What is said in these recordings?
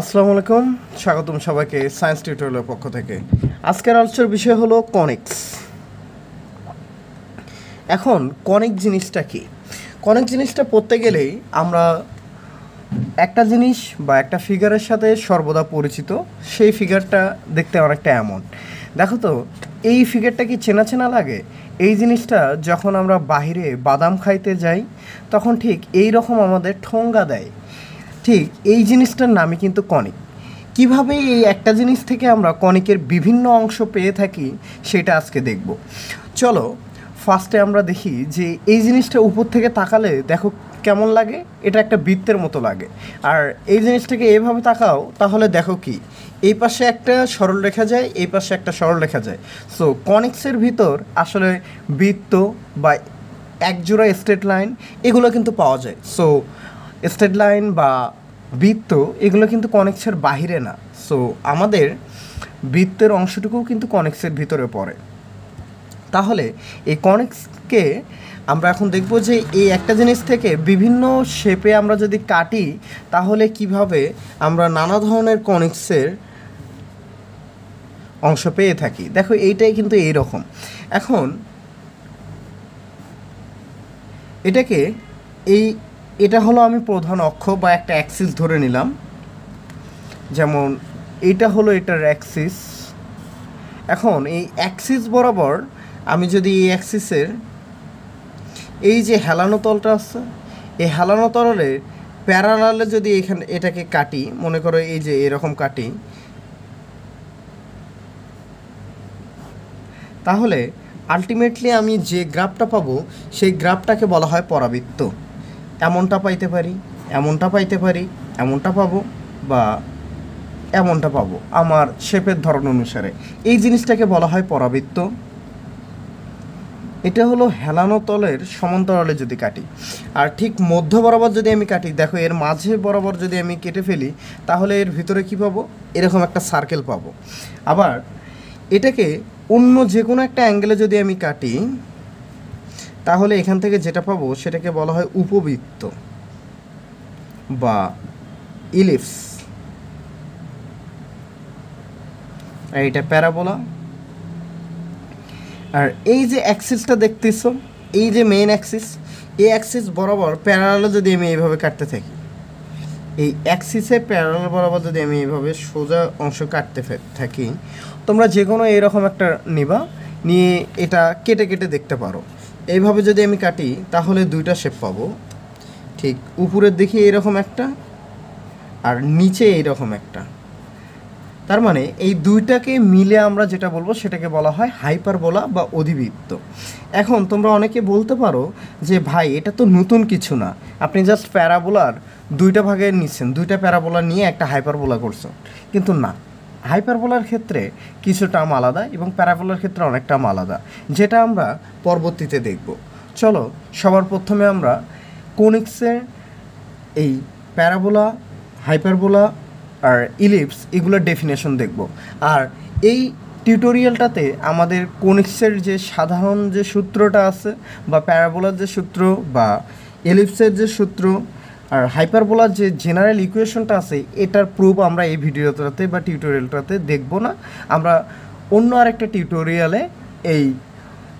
আসসালামু আলাইকুম, স্বাগতম সবাইকে সায়েন্স টিউটোরিয়ালের পক্ষ থেকে। আজকের আলোচনার বিষয় হলো কনিক্স। এখন কনিক জিনিসটা কি? কনিক জিনিসটা পড়তে গেলেই আমরা একটা জিনিস বা একটা ফিগারের সাথে সর্বদা পরিচিত, সেই ফিগারটা দেখতে অনেকটা এমন। দেখো তো, এই ফিগারটা কি চেনা চেনা লাগে? এই জিনিসটা যখন আমরা বাইরে বাদাম খাইতে যাই, তখন ঠিক এই রকম আমাদের ঠোঙ্গা দেয়। ঠিক এই জিনিসটার নামই কিন্তু কনিক কীভাবে এই একটা জিনিস থেকে আমরা কনিকের বিভিন্ন অংশ পেয়ে থাকি সেটা আজকে দেখব। চলো ফার্স্টে আমরা দেখি যে এই জিনিসটা উপর থেকে তাকালে দেখো কেমন লাগে, এটা একটা বৃত্তের মতো লাগে। আর এই জিনিসটাকে এভাবে তাকাও, তাহলে দেখো কি, এই পাশে একটা সরল রেখা যায়, এই পাশে একটা সরল রেখা যায়। সো কনিক্সের ভিতর আসলে বৃত্ত বা একজোড়া স্ট্রেট লাইন এগুলো কিন্তু পাওয়া যায়। সো স্ট্রেট লাইন বা বৃত্ত এগুলো কিন্তু কনেক্সের বাহিরে না। সো আমাদের বৃত্তের অংশটুকুও কিন্তু কনেক্সের ভিতরে পড়ে। তাহলে এই কনেক্সকে আমরা এখন দেখব যে এই একটা জিনিস থেকে বিভিন্ন শেপে আমরা যদি কাটি, তাহলে কীভাবে আমরা নানা ধরনের কনেক্সের অংশ পেয়ে থাকি। দেখো, এইটাই কিন্তু এই রকম এখন, এটাকে এই এটা হলো আমি প্রধান অক্ষ বা একটা অ্যাক্সিস ধরে নিলাম। যেমন এটা হলো এটার অ্যাক্সিস এখন এই অ্যাক্সিস বরাবর আমি যদি এই অ্যাক্সিসের এই যে হেলানো তলটা আছে, এই হেলানো তলের প্যারালালে যদি এখানে, এটাকে কাটি, মনে করো এই যে এরকম কাটি, তাহলে আলটিমেটলি আমি যে গ্রাফটা পাবো, সেই গ্রাফটাকে বলা হয় পরাবৃত্ত। এমনটা পাইতে পারি, এমনটা পাইতে পারি, এমনটা পাবো বা এমনটা পাবো। আমার শেপের ধরন অনুসারে। এই জিনিসটাকে বলা হয় পরাবৃত্ত। এটা হলো হেলানো তলের সমান্তরালে যদি কাটি। আর ঠিক মধ্য বরাবর যদি আমি কাটি, দেখো এর মাঝে বরাবর যদি আমি কেটে ফেলি, তাহলে এর ভিতরে কি পাবো? এরকম একটা সার্কেল পাবো। আবার এটাকে অন্য যে কোনো একটা অ্যাঙ্গেলে যদি আমি কাটি তাহলে এখান থেকে যেটা পাবো সেটাকে বলা হয় উপবৃত্ত বা ইলিপস। আর এটা প্যারাবোলা। আর এই যে অ্যাক্সিসটা দেখতেছো, এই যে মেইন অ্যাক্সিস এই অ্যাক্সিস বরাবর প্যারালালে যদি আমি এইভাবে কাটতে থাকি, এই অ্যাক্সিসে প্যারালাল বরাবর যদি আমি এইভাবে সোজা অংশ কাটতে থাকি, তোমরা যে কোনো এরকম একটা নিবা, নিয়ে এটা কেটে কেটে দেখতে পারো। এইভাবে যদি আমি কাটি, তাহলে দুইটা শেপ পাবো। ঠিক উপরের দিকে এরকম একটা আর নিচে এইরকম একটা। তার মানে এই দুইটাকে মিলে আমরা যেটা বলব, সেটাকে বলা হয় হাইপার হাইপারবোলা বা অধিবৃত্ত। এখন তোমরা অনেকে বলতে পারো যে, ভাই, এটা তো নতুন কিছু না। আপনি জাস্ট প্যারাবোলার দুইটা ভাগে নিচ্ছেন। দুইটা প্যারাবোলা নিয়ে একটা হাইপারবোলা করছেন। কিন্তু না। হাইপারবোলার ক্ষেত্রে কিছু টার্ম আলাদা এবং প্যারাবোলার ক্ষেত্রে অনেক টার্ম আলাদা, যেটা আমরা পরবর্তীতে দেখব। চলো, সবার প্রথমে আমরা কোনিক্সের এই প্যারাবোলা, হাইপারবোলা আর ইলিপস এগুলোর ডেফিনেশন দেখব। আর এই টিউটোরিয়ালটাতে আমাদের কোনিক্সের যে সাধারণ যে সূত্রটা আছে বা প্যারাবোলার যে সূত্র বা এলিপসের যে সূত্র আর হাইপারবোলার যে জেনারেল ইকুয়েশনটা আছে, এটার প্রুফ আমরা এই ভিডিওটাতে বা টিউটোরিয়ালটাতে দেখব না। আমরা অন্য আরেকটা টিউটোরিয়ালে এই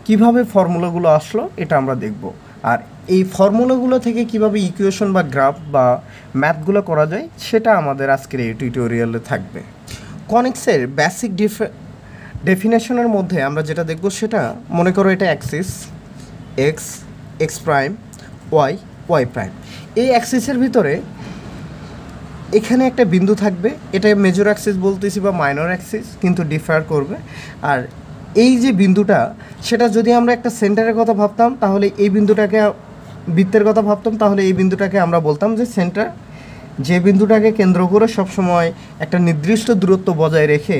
কীভাবে ফর্মুলাগুলো আসলো, এটা আমরা দেখব। আর এই ফর্মুলাগুলো থেকে কীভাবে ইকুয়েশন বা গ্রাফ বা ম্যাথগুলো করা যায়, সেটা আমাদের আজকের এই টিউটোরিয়ালে থাকবে। কনিক্সের বেসিক ডেফিনেশনের মধ্যে আমরা যেটা দেখব সেটা, মনে করো এটা axis X X prime Y Y prime এই অ্যাক্সিসের ভিতরে এখানে একটা বিন্দু থাকবে। এটা মেজর অ্যাক্সিস বলতেছি বা মাইনর অ্যাক্সিস কিন্তু ডিফার করবে। আর এই যে বিন্দুটা, সেটা যদি আমরা একটা সেন্টারের কথা ভাবতাম, তাহলে এই বিন্দুটাকে বৃত্তের কথা ভাবতাম, তাহলে এই বিন্দুটাকে আমরা বলতাম যে সেন্টার যে বিন্দুটাকে কেন্দ্র করে সবসময় একটা নির্দিষ্ট দূরত্ব বজায় রেখে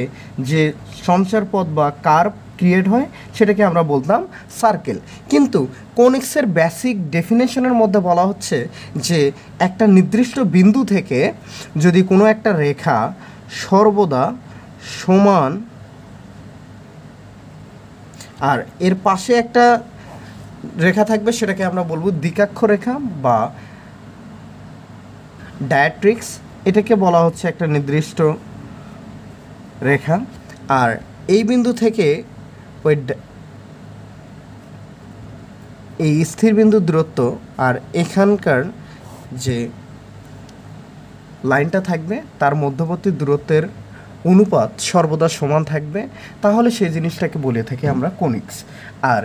যে সঞ্চার পথ বা কার্ভ ক্রিয়েট হয়, সেটাকে আমরা বলতাম সার্কেল কিন্তু কোনিক্সের বেসিক ডেফিনেশনের মধ্যে বলা হচ্ছে যে, একটা নির্দিষ্ট বিন্দু থেকে যদি কোনো একটা রেখা সর্বদা সমান আর এর পাশে একটা রেখা থাকবে, সেটাকে আমরা বলব দ্বিকাক্ষ রেখা বা ডায়াট্রিক্স এটাকে বলা হচ্ছে একটা নির্দিষ্ট রেখা। আর এই বিন্দু থেকে ওই এই স্থির বিন্দুর দূরত্ব আর এখানকার যে লাইনটা থাকবে, তার মধ্যবর্তী দূরত্বের অনুপাত সর্বদা সমান থাকবে। তাহলে সেই জিনিসটাকে বলে থাকি আমরা কনিক্স। আর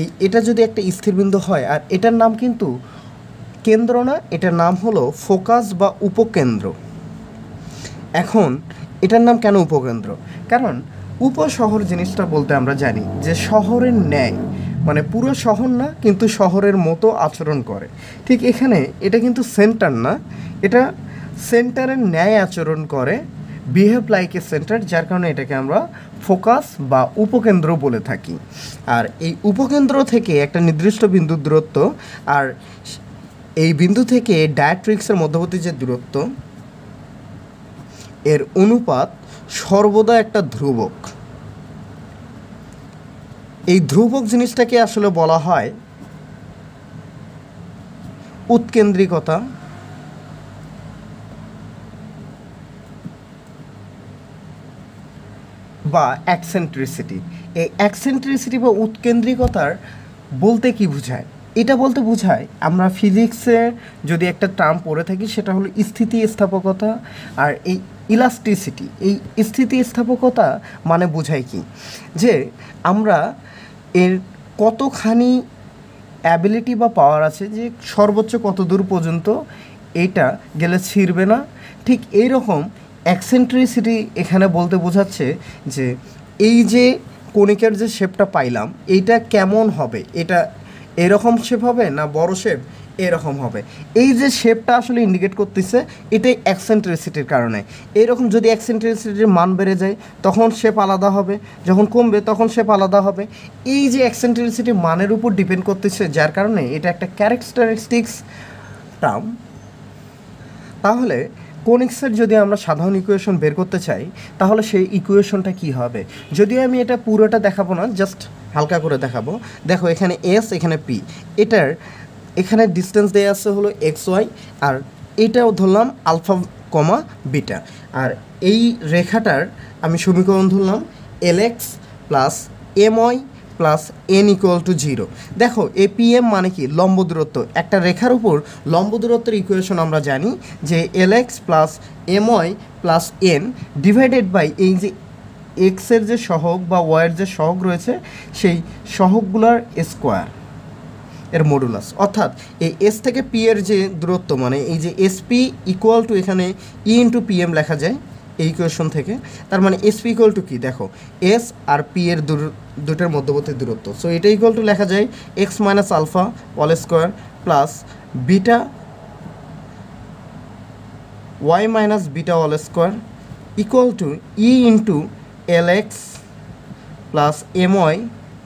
এই, এটা যদি একটা স্থির বিন্দু হয়, আর এটার নাম কিন্তু কেন্দ্র না, এটার নাম হলো ফোকাস বা উপকেন্দ্র। এখন, এটার নাম কেন উপকেন্দ্র? কারণ উপশহর জিনিসটা বলতে আমরা জানি যে শহরের ন্যায় মানে পুরো শহর না, কিন্তু শহরের মতো আচরণ করে। ঠিক এখানে এটা কিন্তু সেন্টার না, এটা সেন্টারের ন্যায় আচরণ করে বিহেভ লাইক এ সেন্টার যার কারণে এটাকে আমরা ফোকাস বা উপকেন্দ্র বলে থাকি। আর এই উপকেন্দ্র থেকে একটা নির্দিষ্ট বিন্দুর দূরত্ব, আর এই বিন্দু থেকে ডায়াট্রিক্সের মধ্যবর্তী যে দূরত্ব, এর অনুপাত সর্বদা একটা ধ্রুবক। এই ধ্রুবক জিনিসটাকে আসলে বলা হয় উৎকেন্দ্রিকতা। বা অ্যাকসেন্ট্রিসিটি এই অ্যাকসেন্ট্রিসিটি বা উৎকেন্দ্রিকতার বলতে কি বোঝায়? এটা বলতে বোঝায় আমরা ফিজিক্সে যদি একটা টার্ম পড়ে থাকি সেটা হলো স্থিতিস্থাপকতা। আর এই ইলাস্টিসিটি, এই স্থিতিস্থাপকতা মানে বোঝায় কি? যে আমরা এর কতখানি অ্যাবিলিটি বা পাওয়ার আছে যে সর্বোচ্চ কত দূর পর্যন্ত এইটা গেলে ছিঁড়বে না। ঠিক এই রকম অ্যাকসেন্ট্রিসিটি এখানে বলতে বোঝাচ্ছে যে এই যে কণিকার যে শেপটা পাইলাম, এইটা কেমন হবে? এটা এরকম শেপ হবে না বড় শেপ এরকম হবে। এই যে শেপটা আসলে ইন্ডিকেট করতেছে, এটাই অ্যাকসেন্ট্রিসিটির কারণে। এইরকম যদি অ্যাকসেন্ট্রিসিটির মান বেড়ে যায়, তখন শেপ আলাদা হবে, যখন কমবে তখন শেপ আলাদা হবে। এই যে অ্যাকসেন্ট্রিসিটি মানের উপর ডিপেন্ড করতেছে, যার কারণে এটা একটা ক্যারেক্টারিস্টিক্স টার্ম তাহলে কোনিক্সের যদি আমরা সাধারণ ইকুয়েশন বের করতে চাই, তাহলে সেই ইকুয়েশনটা কি হবে? যদিও আমি এটা পুরোটা দেখাবো না জাস্ট হালকা করে দেখাবো। দেখো, এখানে এস এখানে পি এটার এখানে ডিস্টেন্স দেওয়া আছে হলো এক্স ওয়াই আর এটাও ধরলাম আলফা কমা বিটা আর এই রেখাটার আমি সমীকরণ ধরলাম L X plus M Y plus N equal to zero দেখো এপিএম মানে কি? লম্ব দূরত্ব। একটা রেখার উপর লম্ব দূরত্বের ইকুয়েশন আমরা জানি যে L X plus M Y plus N divided by এই যে এক্সের যে সহগ বা ওয়াইয়ের যে সহগ রয়েছে, সেই সহগগুলোর স্কোয়ার এর মডুলাস অর্থাৎ এই এস থেকে পি এর যে দূরত্ব মানে এই যে এসপি ইকুয়াল টু এখানে ই ইন্টু পি এম লেখা যায় এই ইকুয়েশন থেকে, তার মানে এসপি ইকুয়াল টু কি? দেখো এস আর পি এর দুটোর মধ্যবর্তী দূরত্ব। সো এটা ইকুয়াল টু লেখা যায় X minus alpha whole square plus beta Y minus beta whole square equal to E into L X plus M Y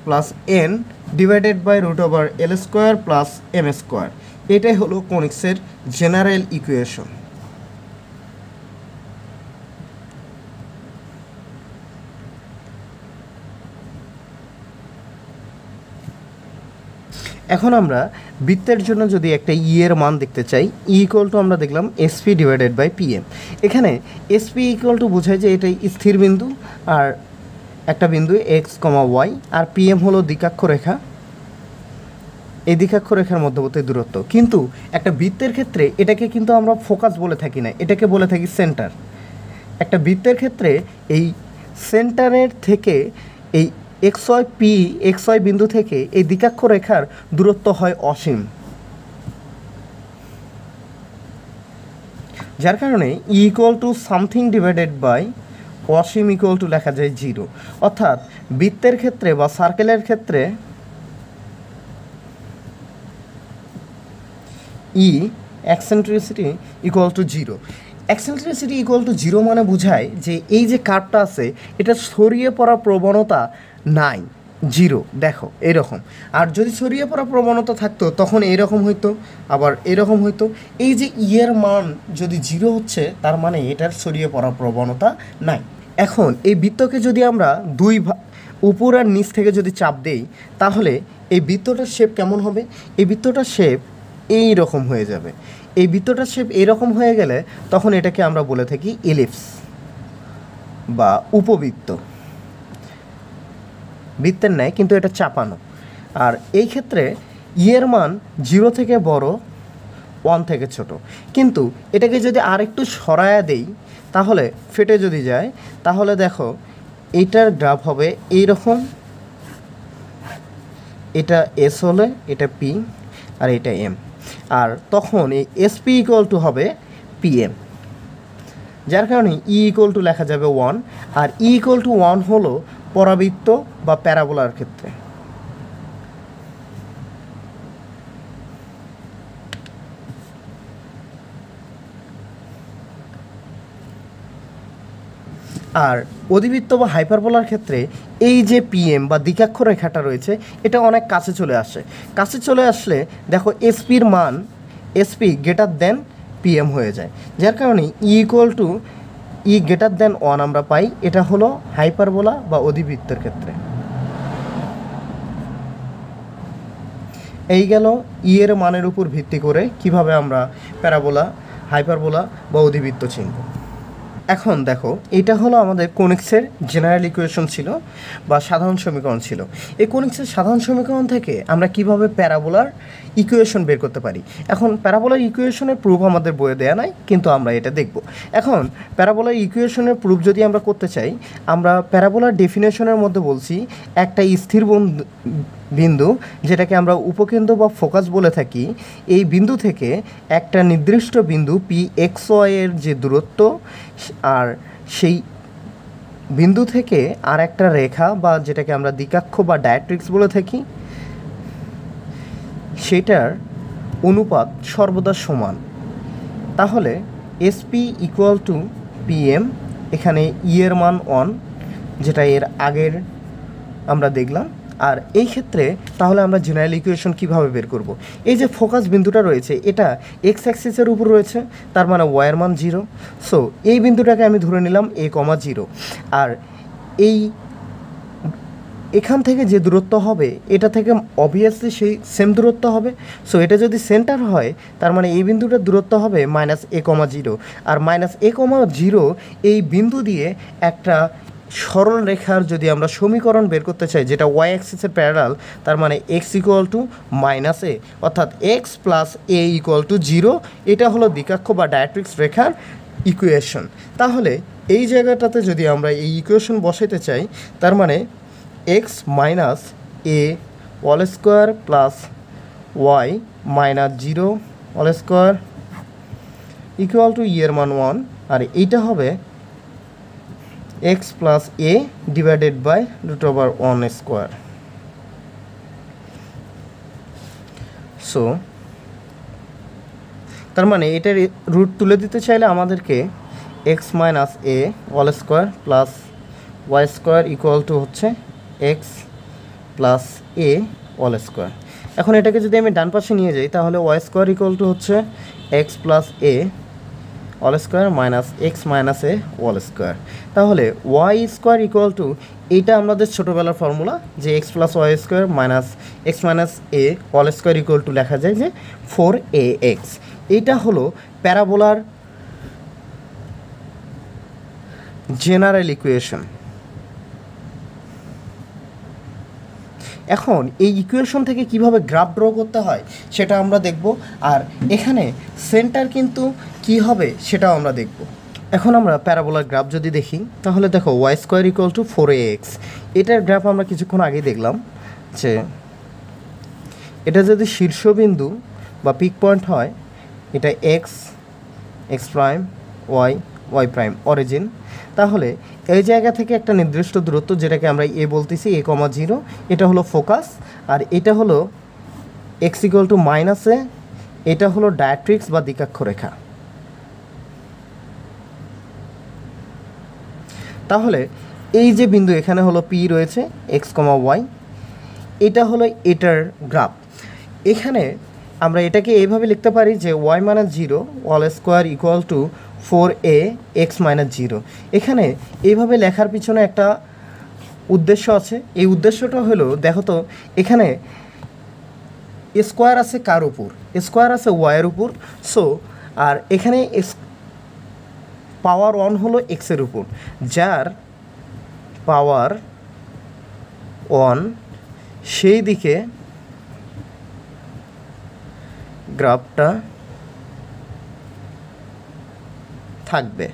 plus N divided by root over L square plus M square এটাই হলো কনিক্সের general equation এখন আমরা বৃত্তের জন্য যদি একটা ই এর মান দেখতে চাই ই ইকুয়াল টু আমরা দেখলাম এসপি ডিভাইডেড বাই পিএম এখানে এসপি ইকুয়াল টু বোঝায় যে এটাই স্থির বিন্দু, আর একটা বিন্দু এক্স কমা ওয়াই আর পিএম হলো দ্বিকাক্ষ রেখা। এই দ্বিকাক্ষ রেখার মধ্যবর্তী দূরত্ব। কিন্তু একটা বৃত্তের ক্ষেত্রে এটাকে কিন্তু আমরা ফোকাস বলে থাকি না, এটাকে বলে থাকি সেন্টার একটা বৃত্তের ক্ষেত্রে এই সেন্টারের থেকে এই X Y P X Y বিন্দু থেকে এই দ্বিকাক্ষ রেখার দূরত্ব হয় অসীম। যার কারণে E equal to something divided by Asim equal to লেখা যায় জিরো অর্থাৎ বৃত্তের ক্ষেত্রে বা সার্কেলের ক্ষেত্রে E eccentricity equal to zero eccentricity equal to zero মানে বোঝায় যে এই যে কার্ভটা আছে, এটা ছড়িয়ে পড়া প্রবণতা নাই। জিরো দেখো, এরকম। আর যদি ছড়িয়ে পড়া প্রবণতা থাকতো, তখন এরকম হইতো, আবার এরকম হইতো। এই যে ইয়ের মান যদি জিরো হচ্ছে, তার মানে এটার ছড়িয়ে পড়া প্রবণতা নাই। এখন এই বৃত্তকে যদি আমরা দুই উপর আর নিচ থেকে যদি চাপ দেই, তাহলে এই বৃত্তটার শেপ কেমন হবে? এই বৃত্তটার শেপ এই রকম হয়ে যাবে। এই বৃত্তটার শেপ এরকম হয়ে গেলে তখন এটাকে আমরা বলে থাকি ইলিপস বা উপবৃত্ত। বৃত্তের ন্যায় কিন্তু এটা চাপানো। আর এই ক্ষেত্রে ইয়ের মান জিরো থেকে বড় ওয়ান থেকে ছোট। কিন্তু এটাকে যদি আরেকটু সরায়া দেই তাহলে ফেটে যদি যায়, তাহলে দেখো এটার গ্রাফ হবে এইরকম। এটা এস হলে এটা পি আর এটা এম আর তখন এই এসপি ইকুয়াল টু হবে পিএম যার কারণে ই ইকুয়াল টু লেখা যাবে ওয়ান আর ই ইকুয়াল টু ওয়ান হলো পরাবৃত্ত বা প্যারাবোলার ক্ষেত্রে। আর অধিবৃত্ত বা হাইপারবোলার ক্ষেত্রে এই যে পিএম বা দ্বিকাক্ষ রেখাটা রয়েছে, এটা অনেক কাছে চলে আসে। কাছে চলে আসলে দেখো এসপির মান এসপি গ্রেটার দেন পিএম হয়ে যায়। যার কারণে E equal to E greater than one আমরা পাই, এটা হলো হাইপারবোলা বা অধিবৃত্তের ক্ষেত্রে। এই গেল ই এর মানের উপর ভিত্তি করে কীভাবে আমরা প্যারাবোলা, হাইপারবোলা বা অধিবৃত্ত চিনব। এখন দেখো, এটা হলো আমাদের কোনিক্সের জেনারেল ইকুয়েশন ছিল বা সাধারণ সমীকরণ ছিল। এই কোনিক্সের সাধারণ সমীকরণ থেকে আমরা কীভাবে প্যারাবোলার ইকুয়েশন বের করতে পারি? এখন প্যারাবোলার ইকুয়েশনের প্রুফ আমাদের বইয়ে দেওয়া নাই, কিন্তু আমরা এটা দেখব। এখন প্যারাবোলার ইকুয়েশনের প্রুফ যদি আমরা করতে চাই, আমরা প্যারাবোলার ডেফিনেশনের মধ্যে বলছি, একটা স্থির বিন্দু যেটাকে আমরা উপকেন্দ্র বা ফোকাস বলে থাকি, এই বিন্দু থেকে একটা নির্দিষ্ট বিন্দু পি এক্সের যে দূরত্ব আর সেই বিন্দু থেকে আর একটা রেখা বা যেটাকে আমরা দ্বিকাক্ষ বা ডায়াট্রিক্স বলে থাকি, সেটার অনুপাত সর্বদা সমান। তাহলে এসপি ইকুয়াল টু পিএম এখানে ই এর মান ওয়ান যেটা এর আগের আমরা দেখলাম আর এই ক্ষেত্রে তাহলে আমরা জেনারেল ইকুয়েশন কীভাবে বের করব? এই যে ফোকাস বিন্দুটা রয়েছে, এটা এক্স অ্যাক্সিসের উপর রয়েছে, তার মানে ওয়ার মান জিরো সো এই বিন্দুটাকে আমি ধরে নিলাম এ কমা জিরো আর এই এখান থেকে যে দূরত্ব হবে, এটা থেকে অবভিয়াসলি সেই সেম দূরত্ব হবে। সো এটা যদি সেন্টার হয়, তার মানে এই বিন্দুটার দূরত্ব হবে মাইনাস এ কমা জিরো আর মাইনাস এ কমা জিরো এই বিন্দু দিয়ে একটা সরল রেখার যদি আমরা সমীকরণ বের করতে চাই, যেটা ওয়াই অ্যাক্সিসের প্যারালাল তার মানে X equal to minus A অর্থাৎ X plus A equal to zero এটা হলো দ্বিকাক্ষ বা ডায়াট্রিক্স রেখার ইকুয়েশন তাহলে এই জায়গাটাতে যদি আমরা এই ইকুয়েশন বসাইতে চাই, তার মানে X minus A whole square plus Y minus zero whole square equal to ইয়ের মান ওয়ান আর এইটা হবে X plus A divided by root over one square so তার মানে এটার রুট তুলে দিতে চাইলে আমাদেরকে X minus A whole square plus Y square equal to হচ্ছে X plus A whole square এখন এটাকে যদি আমি ডান পাশে নিয়ে যাই, তাহলে ওয়াই স্কোয়ার ইকুয়াল টু হচ্ছে X plus A whole square minus X minus A whole square তাহলে ওয়াই স্কোয়ার ইকুয়াল টু এইটা আমাদের ছোটোবেলার ফর্মুলা যে X plus Y square minus X minus A whole square equal to লেখা যায় যে four এ x এইটা হলো প্যারাবোলার জেনারেল ইকুয়েশন এখন এই ইকুয়েশন থেকে কীভাবে গ্রাফ ড্র করতে হয় সেটা আমরা দেখব। আর এখানে সেন্টার কিন্তু কি হবে সেটাও আমরা দেখব। এখন আমরা প্যারাবোলার গ্রাফ যদি দেখি, তাহলে দেখো Y square equal to four X এটার গ্রাফ আমরা কিছুক্ষণ আগেই দেখলাম যে এটা যদি শীর্ষবিন্দু বা পিক পয়েন্ট হয়, এটা X X prime Y Y prime origin তাহলে এই জায়গা থেকে একটা নির্দিষ্ট দূরত্ব যেটাকে আমরা এ বলতেছি এ কমা জিরো এটা হলো ফোকাস আর এটা হলো এক্স ইকুয়াল টু মাইনাসে এটা হলো ডায়াট্রিক্স বা দ্বিকাক্ষ তাহলে এই যে বিন্দু এখানে হলো পি রয়েছে এক্স কমা ওয়াই এটা হলো এটার গ্রাফ। এখানে আমরা এটাকে এইভাবে লিখতে পারি যে Y minus zero whole square equal to four A X minus zero এখানে এইভাবে লেখার পিছনে একটা উদ্দেশ্য আছে। এই উদ্দেশ্যটা হলো, দেখো তো, এখানে স্কোয়ার আছে কার উপর? স্কোয়ার আছে ওয়াইয়ের উপর। সো আর এখানে পাওয়ার ওয়ান হলো এক্সের উপর, যার পাওয়ার ওয়ান সেই দিকে গ্রাফটা থাকবে।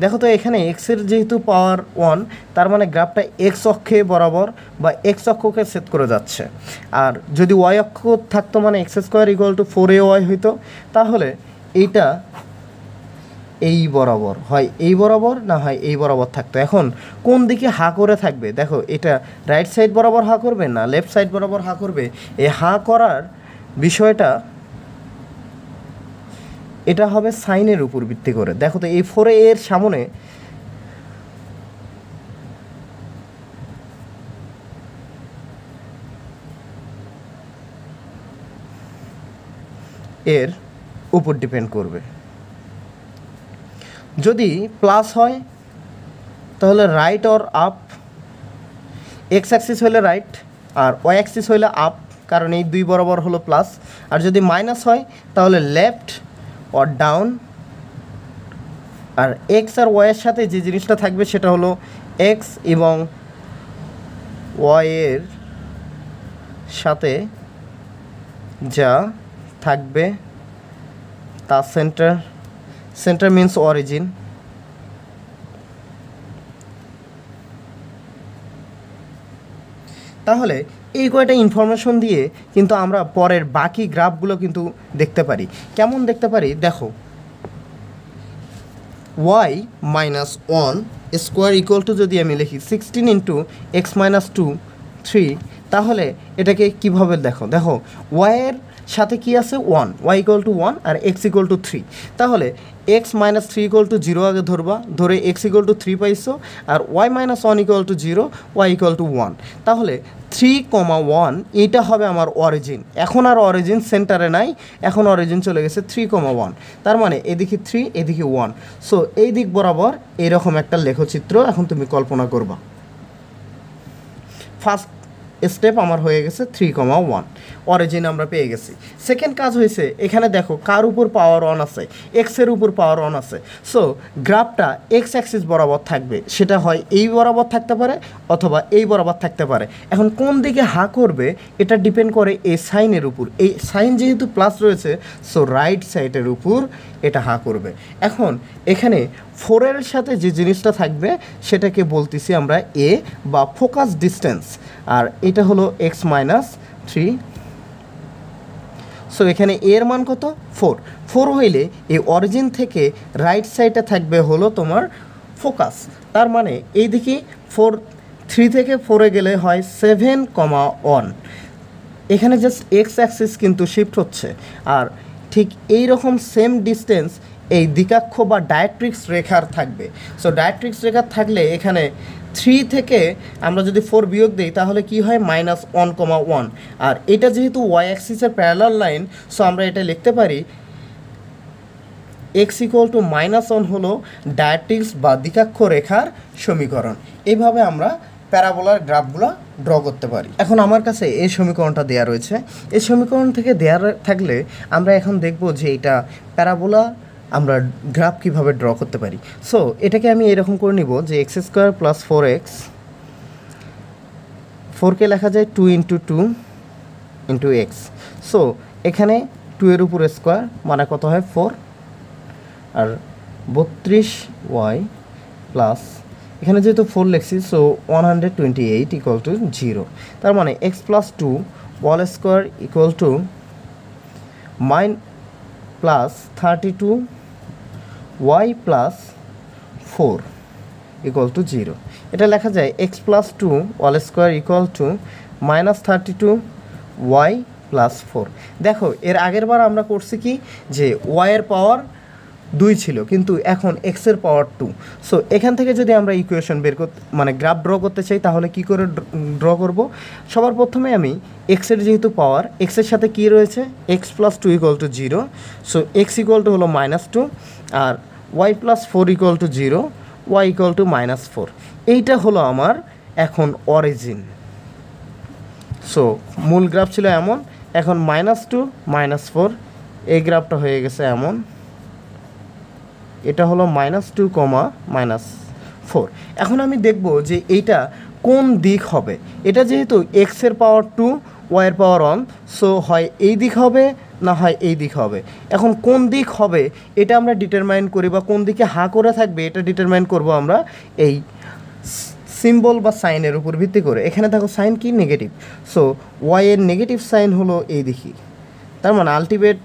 দেখো তো এখানে এক্সের যেহেতু পাওয়ার ওয়ান, তার মানে গ্রাফটা এক্স অক্ষে বরাবর বা এক্স অক্ষকে সেট করে যাচ্ছে। আর যদি ওয়াই অক্ষ থাকতো মানে X square equal to four A Y হইতো, তাহলে এইটা এই বরাবর, হয় এই বরাবর না হয় এই বরাবর থাকতো। এখন কোন দিকে হা করে থাকবে? দেখো, এটা রাইট সাইড বরাবর হা করবে না লেফট সাইড বরাবর হা করবে? এই হা করার বিষয়টা এটা হবে সাইনের উপর ভিত্তি করে। দেখো তো, এই ফোরে এর সামনে এর উপর ডিপেন্ড করবে। যদি প্লাস হয়, তাহলে right or up X axis হলে রাইট আর ওয়াই অ্যাক্সিস হলে আপ কারণ এই দুই বরাবর হলো প্লাস আর যদি মাইনাস হয়, তাহলে লেফট অর ডাউন আর এক্স আর ওয়াইয়ের সাথে যে জিনিসটা থাকবে, সেটা হলো এক্স এবং ওয়াইয়ের সাথে যা থাকবে তা সেন্টার সেন্টার মিন্স অরিজিন তাহলে এই কয়টা ইনফরমেশন দিয়ে কিন্তু আমরা পরের বাকি গ্রাফগুলো কিন্তু দেখতে পারি। কেমন দেখতে পারি? দেখো। Y minus one square equal to যদি আমি লিখি sixteen into X minus two three তাহলে এটাকে কীভাবে দেখো? দেখো ওয়াইয়ের সাথে কি আছে? One Y equal to one R x equal to three তাহলে X minus three equal to zero আগে ধরবা, ধরে এক্স ইকুয়াল টু থ্রি পাইছো, আর Y minus one equal to zero Y equal to one তাহলে থ্রি কমা ওয়ান এইটা হবে আমার origin এখন আর অরিজিন সেন্টারে নাই, এখন অরিজিন চলে গেছে থ্রি কমা ওয়ান তার মানে এদিকে থ্রি এদিকে ওয়ান সো এই দিক বরাবর এরকম একটা লেখচিত্র এখন তুমি কল্পনা করবা। ফার্স্ট স্টেপ আমার হয়ে গেছে থ্রি কমা ওয়ান অরিজিন আমরা পেয়ে গেছি। সেকেন্ড কাজ হয়েছে, এখানে দেখো কার উপর পাওয়ার অন আছে এক্সের উপর পাওয়ার অন আছে। সো গ্রাফটা এক্স অ্যাক্সিস বরাবর থাকবে, সেটা হয় এই বরাবর থাকতে পারে অথবা এই বরাবর থাকতে পারে। এখন কোন দিকে হা করবে, এটা ডিপেন্ড করে এই সাইনের উপর। এই সাইন যেহেতু প্লাস রয়েছে সো রাইট সাইডের উপর এটা হা করবে। এখন এখানে ফোরের সাথে যে জিনিসটা থাকবে, সেটাকে বলতেছি আমরা এ বা ফোকাস ডিস্টেন্স আর এটা হলো এক্স মাইনাস থ্রি সো এখানে এর মান কত? ফোর ফোর হইলে এই অরিজিন থেকে রাইট সাইডে থাকবে হলো তোমার ফোকাস তার মানে এই দিকে ফোর থ্রি থেকে ফোরে গেলে হয় সেভেন কমা ওয়ান এখানে জাস্ট এক্স অ্যাক্সিস কিন্তু শিফট হচ্ছে। আর ঠিক এই রকম সেম ডিস্টেন্স এই দ্বিকাক্ষ বা ডায়াট্রিক্স রেখার থাকবে। সো ডায়াট্রিক্স রেখার থাকলে এখানে থ্রি থেকে আমরা যদি ফোর বিয়োগ দিই, তাহলে কি হয়? Minus one comma one. আর এটা যেহেতু ওয়াই অ্যাক্সিসের প্যারালাল লাইন সো আমরা এটা লিখতে পারি X equal to minus one হলো ডায়াটিক্স বা দ্বিকাক্ষ রেখার সমীকরণ। এইভাবে আমরা প্যারাবোলার গ্রাফগুলো ড্র করতে পারি। এখন আমার কাছে এই সমীকরণটা দেয়া রয়েছে। এই সমীকরণ থেকে দেয়া থাকলে আমরা এখন দেখব যে এটা প্যারাবোলা আমরা গ্রাফ কীভাবে ড্র করতে পারি। সো এটাকে আমি এরকম করে নিব যে X square plus four X ফোরকে লেখা যায় two into two into X so এখানে টু এর উপর স্কোয়ার মানে কত হয়? ফোর আর বত্রিশ ওয়াই প্লাস এখানে যেহেতু four লেখছি so one hundred twenty eight equal to zero তার মানে X plus two whole square equal to minus plus thirty two Y plus four equal to zero এটা লেখা যায় X plus two whole square equal to minus thirty two Y plus four দেখো, এর আগের বার আমরা করছি কি? যে ওয়াইয়ের পাওয়ার দুই ছিল, কিন্তু এখন এক্সের পাওয়ার টু সো এখান থেকে যদি আমরা ইকুয়েশন বের করতে মানে গ্রাফ ড্র করতে চাই, তাহলে কি করে ড্র করব? সবার প্রথমে আমি এক্সের যেহেতু পাওয়ার এক্সের সাথে কি রয়েছে? X plus two equal to zero so X equal to হলো minus two R Y plus four equal to zero Y equal to minus four এইটা হলো আমার এখন অরিজিন সো মূল গ্রাফ ছিল এমন, এখন মাইনাস টু মাইনাস ফোর এই গ্রাফটা হয়ে গেছে এমন। এটা হলো minus two comma minus four এখন আমি দেখব যে এইটা কোন দিক হবে। এটা যেহেতু এক্সের পাওয়ার টু ওয়াইয়ের পাওয়ার অন সো হয় এই দিক হবে না হয় এই দিক হবে। এখন কোন দিক হবে, এটা আমরা ডিটারমাইন করি বা কোন দিকে হা করে থাকবে, এটা ডিটারমাইন করব আমরা এই সিম্বল বা সাইনের উপর ভিত্তি করে। এখানে দেখো সাইন কি নেগেটিভ সো ওয়াইয়ের নেগেটিভ সাইন হলো এই দিকে। তার মানে আলটিমেট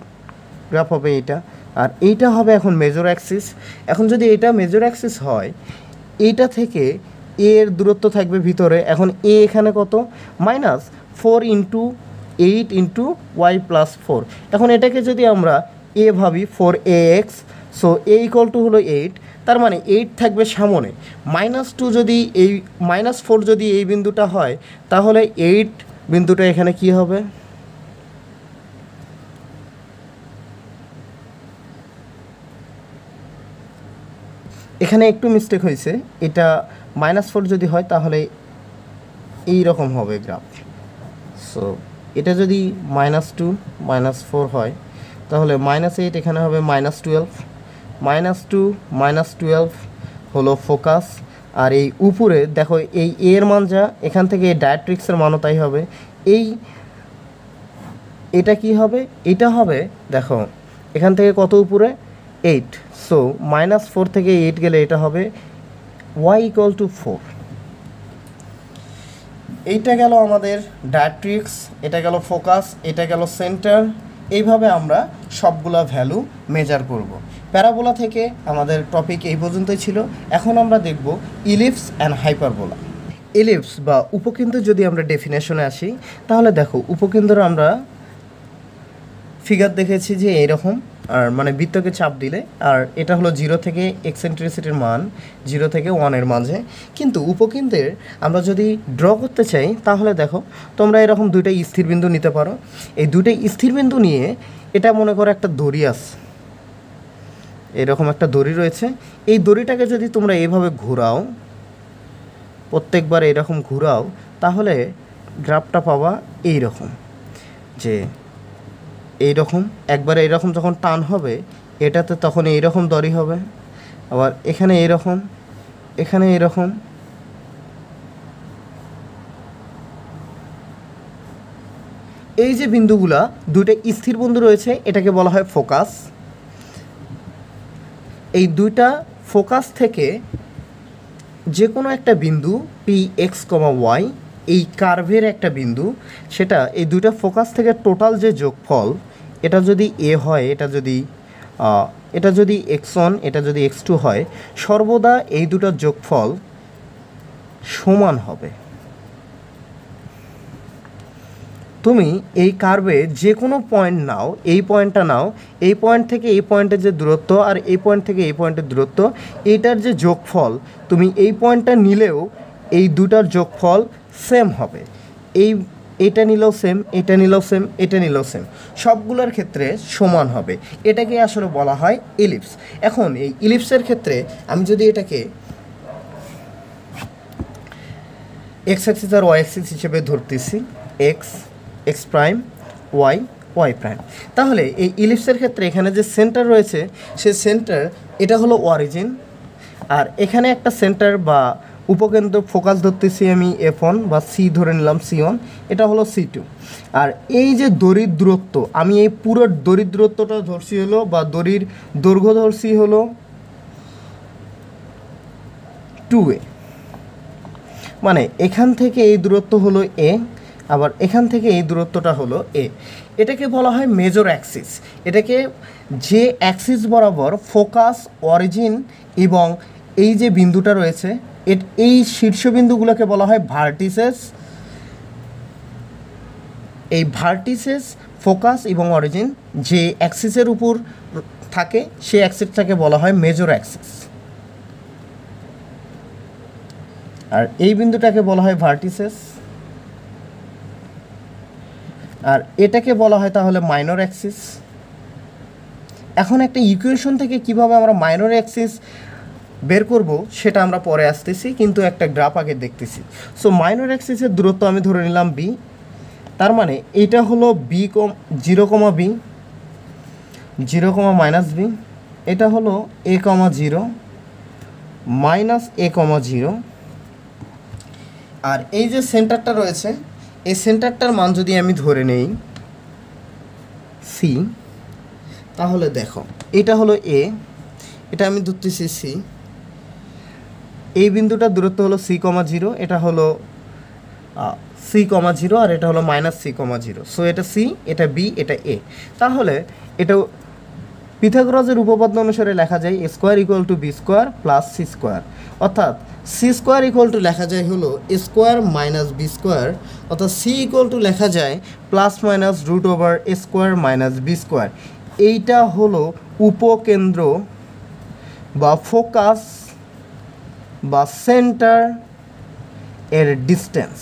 গ্রাফ হবে এইটা। আর এইটা হবে এখন মেজর অ্যাক্সিস এখন যদি এটা মেজর অ্যাক্সিস হয়, এইটা থেকে এর দূরত্ব থাকবে ভিতরে। এখন এ এখানে কত? Minus four into eight into Y plus four এখন এটাকে যদি আমরা এ ভাবি four A X so A equal to হলো এইট তার মানে এইট থাকবে সামনে। মাইনাস টু যদি এই মাইনাস ফোর যদি এই বিন্দুটা হয়, তাহলে এইট বিন্দুটা এখানে কি হবে? এখানে একটু মিস্টেক হয়েছে। এটা মাইনাস ফোর যদি হয়, তাহলে এই রকম হবে গ্রাফ সো এটা যদি মাইনাস টু মাইনাস ফোর হয়, তাহলে মাইনাস এইট এখানে হবে minus twelve minus two minus twelve হলো ফোকাস আর এই উপরে দেখো এই এর মান যা, এখান থেকে এই ডায়াট্রিক্সের মানও তাই হবে। এই এটা কি হবে? এটা হবে, দেখো, এখান থেকে কত উপরে? এইট সো মাইনাস ফোর থেকে এইট গেলে এটা হবে ওয়াই ইকুয়াল টু ফোর এইটা গেল আমাদের ডায়াট্রিক্স, এটা গেল ফোকাস, এটা গেল সেন্টার। এইভাবে আমরা সবগুলা ভ্যালু মেজার করব। প্যারাবোলা থেকে আমাদের টপিক এই পর্যন্তই ছিল। এখন আমরা দেখব ইলিপস অ্যান্ড হাইপারবোলা। ইলিপস বা উপকেন্দ্র যদি আমরা ডেফিনেশনে আসি, তাহলে দেখো, উপকেন্দ্র আমরা ফিগার দেখেছি যে এরকম আর মানে বৃত্তকে চাপ দিলে, আর এটা হলো জিরো থেকে এক্সেন্ট্রিসিটির মান, জিরো থেকে ওয়ানের মাঝে। কিন্তু উপকেন্দ্রের আমরা যদি ড্র করতে চাই, তাহলে দেখো, তোমরা এরকম দুইটা স্থির বিন্দু নিতে পারো। এই দুইটা স্থির বিন্দু নিয়ে এটা মনে করো একটা দড়ি আছে। এরকম একটা দড়ি রয়েছে। এই দড়িটাকে যদি তোমরা এইভাবে ঘোরাও, প্রত্যেকবার এরকম ঘোরাও, তাহলে গ্রাফটা পাবা এই রকম যে এই রকম একবারে এইরকম যখন টান হবে, এটাতে তখন এই রকম দড়ি হবে, আবার এখানে এরকম এখানে এরকম এই যে বিন্দুগুলা, দুইটা স্থির বিন্দু রয়েছে, এটাকে বলা হয় ফোকাস। এই দুইটা ফোকাস থেকে যে কোনো একটা বিন্দু পি এক্স কমা ওয়াই এই কার্ভের একটা বিন্দু, সেটা এই দুইটা ফোকাস থেকে টোটাল যে যোগফল এটা যদি এ হয়, এটা যদি এটা যদি এক্স ওয়ান এটা যদি এক্স টু হয়, সর্বদা এই দুটার যোগফল সমান হবে। তুমি এই কার্ভে যে কোনো পয়েন্ট নাও, এই পয়েন্টটা নাও, এই পয়েন্ট থেকে এই পয়েন্টের যে দূরত্ব আর এই পয়েন্ট থেকে এই পয়েন্টের দূরত্ব, এটার যে যোগফল, তুমি এই পয়েন্টটা নিলেও এই দুটার যোগফল সেম হবে। এই এটা নিলেও সেম এটা নিলেও সেম এটা নিলেও সেম সবগুলোর ক্ষেত্রে সমান হবে। এটাকে আসলে বলা হয় ইলিপস এখন এই ইলিপসের ক্ষেত্রে আমি যদি এটাকে এক্স অ্যাক্সিস আর ওয়াই অ্যাক্সিস হিসেবে ধরতেছি X X prime Y Y prime তাহলে এই ইলিপসের ক্ষেত্রে এখানে যে সেন্টার রয়েছে, সে সেন্টার এটা হলো অরিজিন আর এখানে একটা সেন্টার বা উপকেন্দ্র ফোকাস ধরতেছি আমি এফ ওয়ান বা সি ধরে নিলাম সি ওয়ান এটা হলো সি টু আর এই যে দড়ির দূরত্ব আমি এই পুরো দরিদ্রত্বটা দূরত্বটা ধরছি হলো বা দড়ির দৈর্ঘ্য ধরছি হলো টু এ মানে এখান থেকে এই দূরত্ব হলো এ আবার এখান থেকে এই দূরত্বটা হলো এ এটাকে বলা হয় মেজর অ্যাক্সিস এটাকে যে অ্যাক্সিস বরাবর ফোকাস অরিজিন এবং এই যে বিন্দুটা রয়েছে এই শীর্ষবিন্দুগুলোকে বলা হয় ভার্টিসেস। এই ভার্টিসেস, ফোকাস এবং অরিজিন যে অ্যাক্সিসের উপর থাকে সেই অ্যাক্সিসটাকে বলা হয় মেজর অ্যাক্সিস। আর এই বিন্দুটাকে বলা হয় ভার্টিসেস। আর এটাকে বলা হয় তাহলে মাইনর অ্যাক্সিস। এখন একটা ইকুয়েশন থেকে কীভাবে আমরা মাইনর অ্যাক্সিস বের করব, সেটা আমরা পরে আসতেছি, কিন্তু একটা গ্রাফ আগে দেখতেছি। সো মাইনর অ্যাক্সিসের দূরত্ব আমি ধরে নিলাম বি তার মানে এটা হলো B comma zero comma B zero comma minus B এটা হলো A comma zero minus A comma zero আর এই যে সেন্টারটা রয়েছে, এই সেন্টারটার মান যদি আমি ধরে নেই সি তাহলে দেখো, এটা হলো এ এটা আমি ধরতেছি সি এই বিন্দুটার দূরত্ব হলো সি কমা জিরো এটা হলো সি কমা জিরো আর এটা হলো minus C comma zero so এটা সি এটা বি এটা এ তাহলে এটা পিথাগোরাসের উপপাদ্য অনুসারে লেখা যায় square equal to B square plus C square অর্থাৎ সি স্কোয়ার ইকুয়াল টু লেখা যায় হলো স্কোয়ার মাইনাস বি স্কোয়ার অর্থাৎ সি ইকুয়াল টু লেখা যায় plus minus root over square minus B square এইটা হলো উপকেন্দ্র বা ফোকাস বা সেন্টার এর ডিস্টেন্স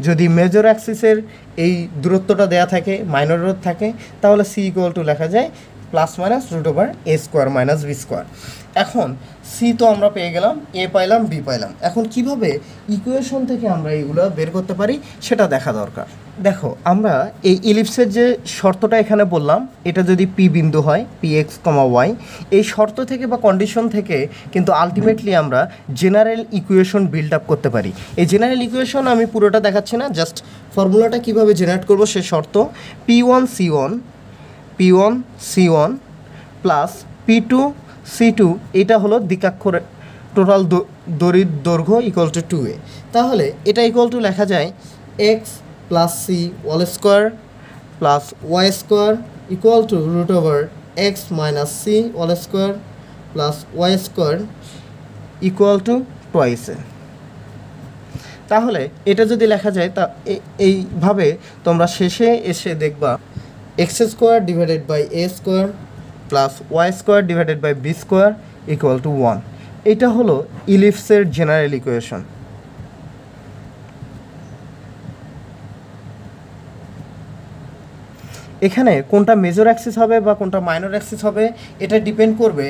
যদি মেজর অ্যাক্সিসের এই দূরত্বটা দেয়া থাকে মাইনর রোড থাকে, তাহলে সি ইকুয়াল টু লেখা যায় plus minus root over A square minus B square এখন সি তো আমরা পেয়ে গেলাম এ পাইলাম বি পাইলাম। এখন কীভাবে ইকুয়েশন থেকে আমরা এইগুলো বের করতে পারি সেটা দেখা দরকার। দেখো, আমরা এই ইলিপসের যে শর্তটা এখানে বললাম, এটা যদি পি বিন্দু হয় পি এক্স কমা ওয়াই এই শর্ত থেকে বা কন্ডিশন থেকে কিন্তু আলটিমেটলি আমরা জেনারেল ইকুয়েশন বিল্ড আপ করতে পারি। এই জেনারেল ইকুয়েশন আমি পুরোটা দেখাচ্ছি না জাস্ট ফর্মুলাটা কীভাবে জেনারেট করব সে শর্ত P one C one P one C one plus P two C two এটা হলো দ্বিকাক্ষর টোটাল দড়ির দৈর্ঘ্য ইকুয়াল টু টু এ তাহলে এটা ইকুয়াল টু লেখা যায় X plus C whole square plus Y square equal to root over X minus C whole square plus Y square equal to twice A তাহলে এটা যদি লেখা যায় তা এইভাবে তোমরা শেষে এসে দেখবা X square divided by A square plus Y square divided by B square equal to one এটা হলো ইলিপসের জেনারেল ইকুয়েশন এখানে কোনটা মেজর অ্যাক্সিস হবে বা কোনটা মাইনর অ্যাক্সিস হবে, এটা ডিপেন্ড করবে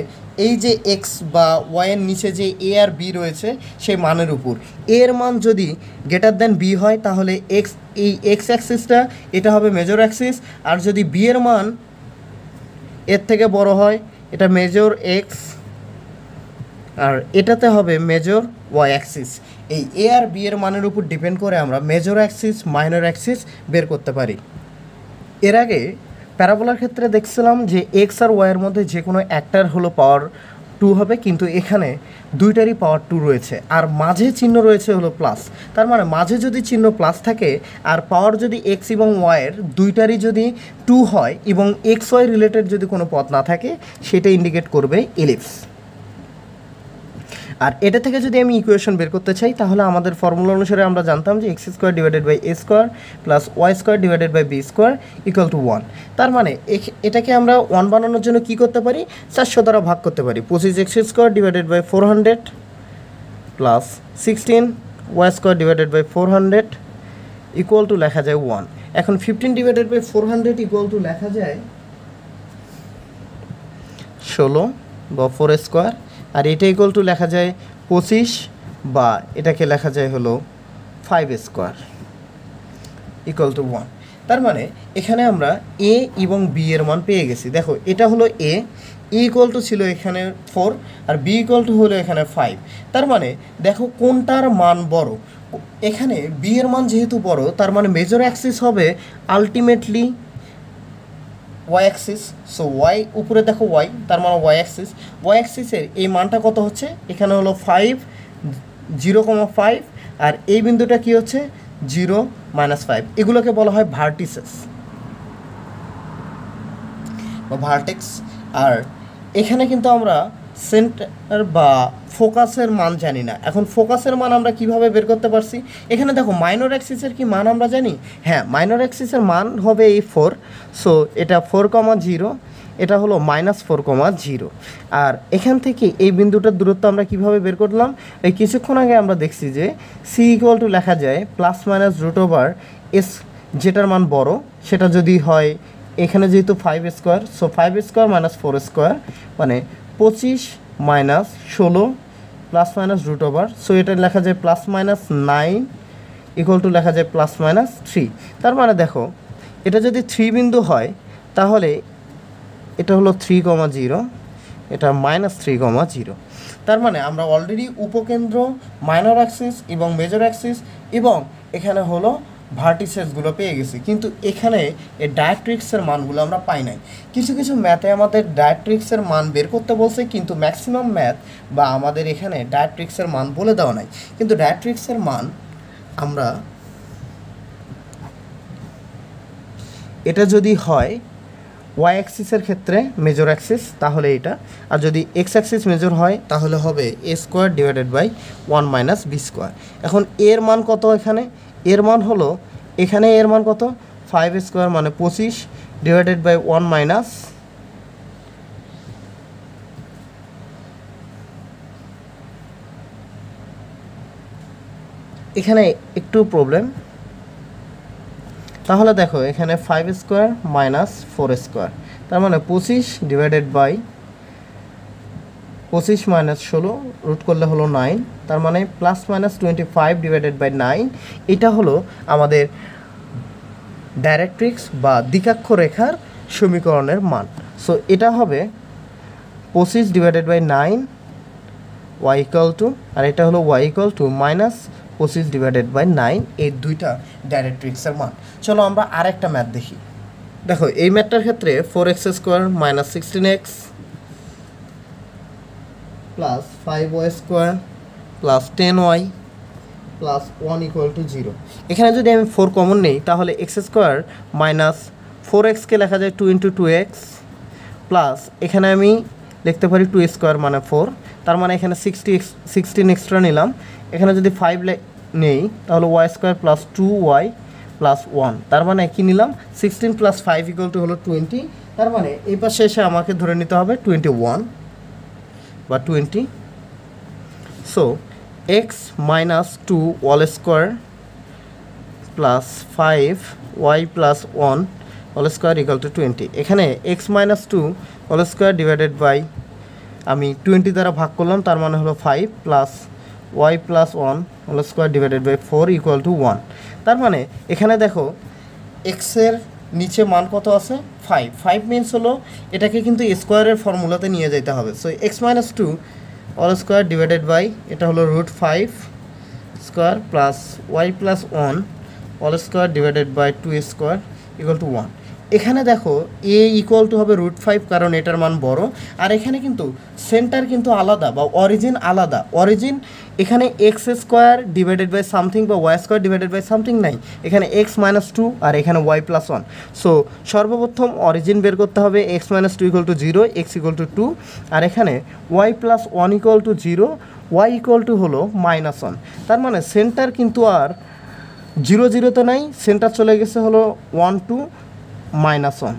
এই যে এক্স বা ওয়াইয়ের নিচে যে এ আর বি রয়েছে, সেই মানের উপর। এর মান যদি গ্রেটার দেন বি হয়, তাহলে এক্স এই এক্স অ্যাক্সিসটা এটা হবে মেজর অ্যাক্সিস আর যদি বি এর মান এর থেকে বড় হয়, এটা মেজর এক্স আর এটাতে হবে মেজর ওয়াই অ্যাক্সিস এই এ আর বি এর মানের উপর ডিপেন্ড করে আমরা মেজর অ্যাক্সিস মাইনর অ্যাক্সিস বের করতে পারি। এর আগে প্যারাবোলার ক্ষেত্রে দেখছিলাম যে এক্স আর ওয়াইয়ের মধ্যে যে কোনো একটার হলো পাওয়ার টু হবে, কিন্তু এখানে দুইটারই পাওয়ার টু রয়েছে। আর মাঝে চিহ্ন রয়েছে হলো প্লাস তার মানে মাঝে যদি চিহ্ন প্লাস থাকে, আর পাওয়ার যদি এক্স এবং ওয়াইয়ের দুইটারই যদি টু হয় এবং এক্স ওয়াই রিলেটেড যদি কোনো পথ না থাকে, সেটা ইন্ডিকেট করবে এলিপস আর এটা থেকে যদি আমি ইকুয়েশন বের করতে চাই, তাহলে আমাদের ফর্মুলা অনুসারে আমরা জানতাম যে X square divided by A square plus Y square divided by B square equal to one তার মানে এটাকে আমরা ওয়ান বানানোর জন্য কি করতে পারি? চারশো দ্বারা ভাগ করতে পারি। পঁচিশ X square divided by four hundred plus sixteen Y square divided by four hundred equal to লেখা যায় ওয়ান এখন fifteen divided by four hundred equal to লেখা যায় ষোলো বা ফোর স্কোয়ার আর এটা ইকুয়াল টু লেখা যায় পঁচিশ বা এটাকে লেখা যায় হলো five square equal to one তার মানে এখানে আমরা এ এবং বি এর মান পেয়ে গেছি। দেখো, এটা হলো এ ইকুয়াল টু ছিল এখানে ফোর আর বি ইকুয়াল টু হলো এখানে ফাইভ তার মানে দেখো কোনটার মান বড়? এখানে বি এর মান যেহেতু বড়, তার মানে মেজর অ্যাক্সিস হবে ultimately Y axis so Y উপরে দেখো ওয়াই তার মানে ওয়াই অ্যাক্সিস ওয়াই অ্যাক্সিসের এই মানটা কত হচ্ছে? এখানে হলো ফাইভ জিরো কমা ফাইভ আর এই বিন্দুটা কি হচ্ছে? জিরো মাইনাস ফাইভ এগুলোকে বলা হয় ভার্টিসেস বা ভার্টেক্স আর এখানে কিন্তু আমরা সেন্টার বা ফোকাসের মান জানি না। এখন ফোকাসের মান আমরা কীভাবে বের করতে পারছি? এখানে দেখো মাইনর অ্যাক্সিসের কি মান আমরা জানি? হ্যাঁ মাইনর অ্যাক্সিসের মান হবে এই ফোর সো এটা ফোর কমা জিরো এটা হলো মাইনাস ফোর কমা জিরো আর এখান থেকে এই বিন্দুটার দূরত্ব আমরা কীভাবে বের করলাম? এই কিছুক্ষণ আগে আমরা দেখছি যে সি ইকুয়াল টু লেখা যায় plus minus root over s যেটার মান বড়, সেটা যদি হয় এখানে যেহেতু five square so five square minus four square মানে পঁচিশ মাইনাস ষোলো plus minus root over. So এটা লেখা যায় plus minus nine equal to লেখা যায় প্লাস মাইনাস থ্রি তার মানে দেখো, এটা যদি থ্রি বিন্দু হয়, তাহলে এটা হলো থ্রি কমা জিরো এটা মাইনাস থ্রি কমা জিরো তার মানে আমরা অলরেডি উপকেন্দ্র মাইনর অ্যাক্সিস এবং মেজর অ্যাক্সিস এবং এখানে হলো ভার্টিসেসগুলো পেয়ে গেছি। কিন্তু এখানে এই ডায়াট্রিক্সের মানগুলো আমরা পাই নাই। কিছু কিছু ম্যাথে আমাদের ডায়াট্রিক্সের মান বের করতে বলছে, কিন্তু ম্যাক্সিমাম ম্যাথ বা আমাদের এখানে ডায়াট্রিক্সের মান বলে দেওয়া নাই। কিন্তু ডায়াট্রিক্সের মান আমরা এটা যদি হয় ওয়াই অ্যাক্সিসের ক্ষেত্রে মেজর অ্যাক্সিস তাহলে এটা। আর যদি এক্স অ্যাক্সিস মেজর হয়, তাহলে হবে a square divided by one minus b square এখন এর মান কত এখানে? এর মান হলো, এখানে এর মান কত? ফাইভ স্কোয়ার মানে পঁচিশ ডিভাইডেড বাই ওয়ান মাইনাস এখানে একটু প্রবলেম তাহলে দেখো, এখানে five square minus four square তার মানে পঁচিশ ডিভাইডেড বাই পঁচিশ মাইনাস ষোলো রুট করলে হলো নাইন তার মানে plus minus twenty five divided by nine এটা হলো আমাদের ডাইরেক্ট্রিক্স বা দ্বিকাক্ষ রেখার সমীকরণের মান। সো এটা হবে পঁচিশ divided by nine y equal to আর এটা হলো ওয়াই ইকাল টু মাইনাস পঁচিশ ডিভাইডেড বাই নাইন এই দুইটা ডাইরেক্ট্রিক্সের মান। চলো আমরা আরেকটা ম্যাথ দেখি। দেখো, এই ম্যাথটার ক্ষেত্রে four x square minus sixteen x plus five y square plus ten y plus one equal to zero এখানে যদি আমি ফোর কমন নেই, তাহলে এক্স স্কোয়ার মাইনাস ফোর এক্সকে লেখা যায় two into two x plus এখানে আমি লিখতে পারি টু স্কোয়ার মানে ফোর তার মানে এখানে সিক্সটি এক্স সিক্সটিন এক্সট্রা নিলাম। এখানে যদি ফাইভ নেই, তাহলে y square plus two y plus one তার মানে কী নিলাম? Sixteen plus five equal to হলো টোয়েন্টি তার মানে এই পাশে এসে আমাকে ধরে নিতে হবে টোয়েন্টি ওয়ান বা twenty so x minus two whole square plus five y plus one whole square equal to twenty এখানে x minus two whole square divided by আমি টোয়েন্টি দ্বারা ভাগ করলাম, তার মানে হলো five plus y plus one whole square divided by four equal to one তার মানে এখানে দেখো এক্সের নিচে মান কত আছে? ফাইভ ফাইভ মিনস হলো এটাকে কিন্তু স্কোয়ারের ফর্মুলাতে নিয়ে যেতে হবে। So x minus two all square divided by এটা হলো root five square plus y plus one all square divided by two square equal to one এখানে দেখো এ ইকুয়াল টু হবে রুট ফাইভ কারণ এটার মান বড়। আর এখানে কিন্তু সেন্টার কিন্তু আলাদা বা অরিজিন আলাদা। অরিজিন এখানে x square divided by something বা y square divided by something নাই। এখানে এক্স মাইনাস টু আর এখানে ওয়াই প্লাস ওয়ান সো সর্বপ্রথম অরিজিন বের করতে হবে x minus two equal to zero x equal to two আর এখানে y plus one equal to zero y equal to হলো মাইনাস ওয়ান তার মানে সেন্টার কিন্তু আর জিরো জিরোতে নাই সেন্টার চলে গেছে হলো ওয়ান টু মাইনাস ওয়ান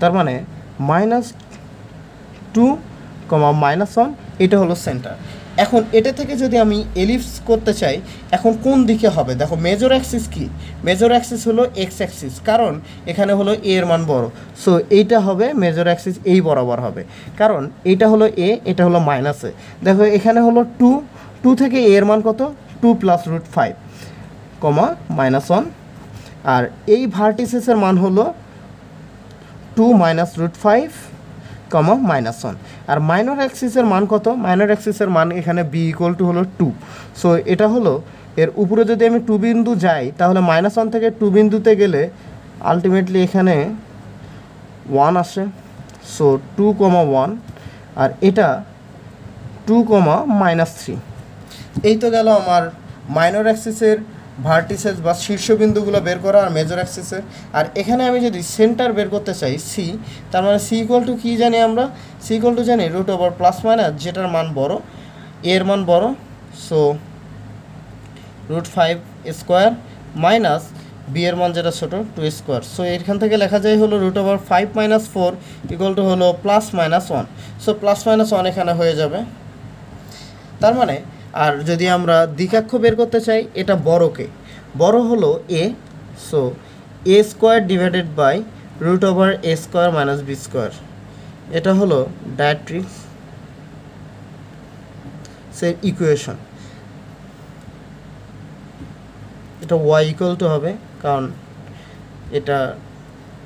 তার মানে minus two comma minus one এটা হলো সেন্টার এখন এটা থেকে যদি আমি এলিপস করতে চাই, এখন কোন দিকে হবে? দেখো মেজর অ্যাক্সিস কি? মেজর অ্যাক্সিস হলো এক্স অ্যাক্সিস কারণ এখানে হলো এ এর মান বড়। সো এইটা হবে মেজর অ্যাক্সিস এই বরাবর হবে। কারণ এইটা হলো এ এটা হলো মাইনাস এ দেখো, এখানে হলো টু টু থেকে এ এর মান কত? Two plus root five comma minus one আর এই ভার্টিসেসের মান হলো two minus root five comma minus one আর মাইনর অ্যাক্সিসের মান কত? মাইনর অ্যাক্সিসের মান এখানে বি ইকুয়াল টু হলো টু সো এটা হলো এর উপরে যদি আমি টু বিন্দু যাই, তাহলে মাইনাস ওয়ান থেকে টু বিন্দুতে গেলে আলটিমেটলি এখানে ওয়ান আসে। সো টু কমা ওয়ান আর এটা টু কমা মাইনাস থ্রি এই তো গেল আমার মাইনর অ্যাক্সিসের ভার্টিসেস বা শীর্ষবিন্দুগুলো বের করা আর মেজর অ্যাক্সিসের আর এখানে আমি যদি সেন্টার বের করতে চাই সি তার মানে সি ইকুয়াল টু কী জানি আমরা? সি ইকুয়াল টু জানি রুট ওভার প্লাস মাইনাস যেটার মান বড় এর মান বড় so root five square minus b এর মান যেটা ছোটো টু স্কোয়ার সো এখান থেকে লেখা যায় হলো root over five minus four equal to হলো plus minus one so plus minus one এখানে হয়ে যাবে। তার মানে আর যদি আমরা দ্বিকাক্ষ বের করতে চাই, এটা বড়কে বড় হলো a so a square divided by root over a square minus b square এটা হলো ডায়াট্রিক্স সে ইকুয়েশন এটা ওয়াই ইকুয়াল টু হবে, কারণ এটা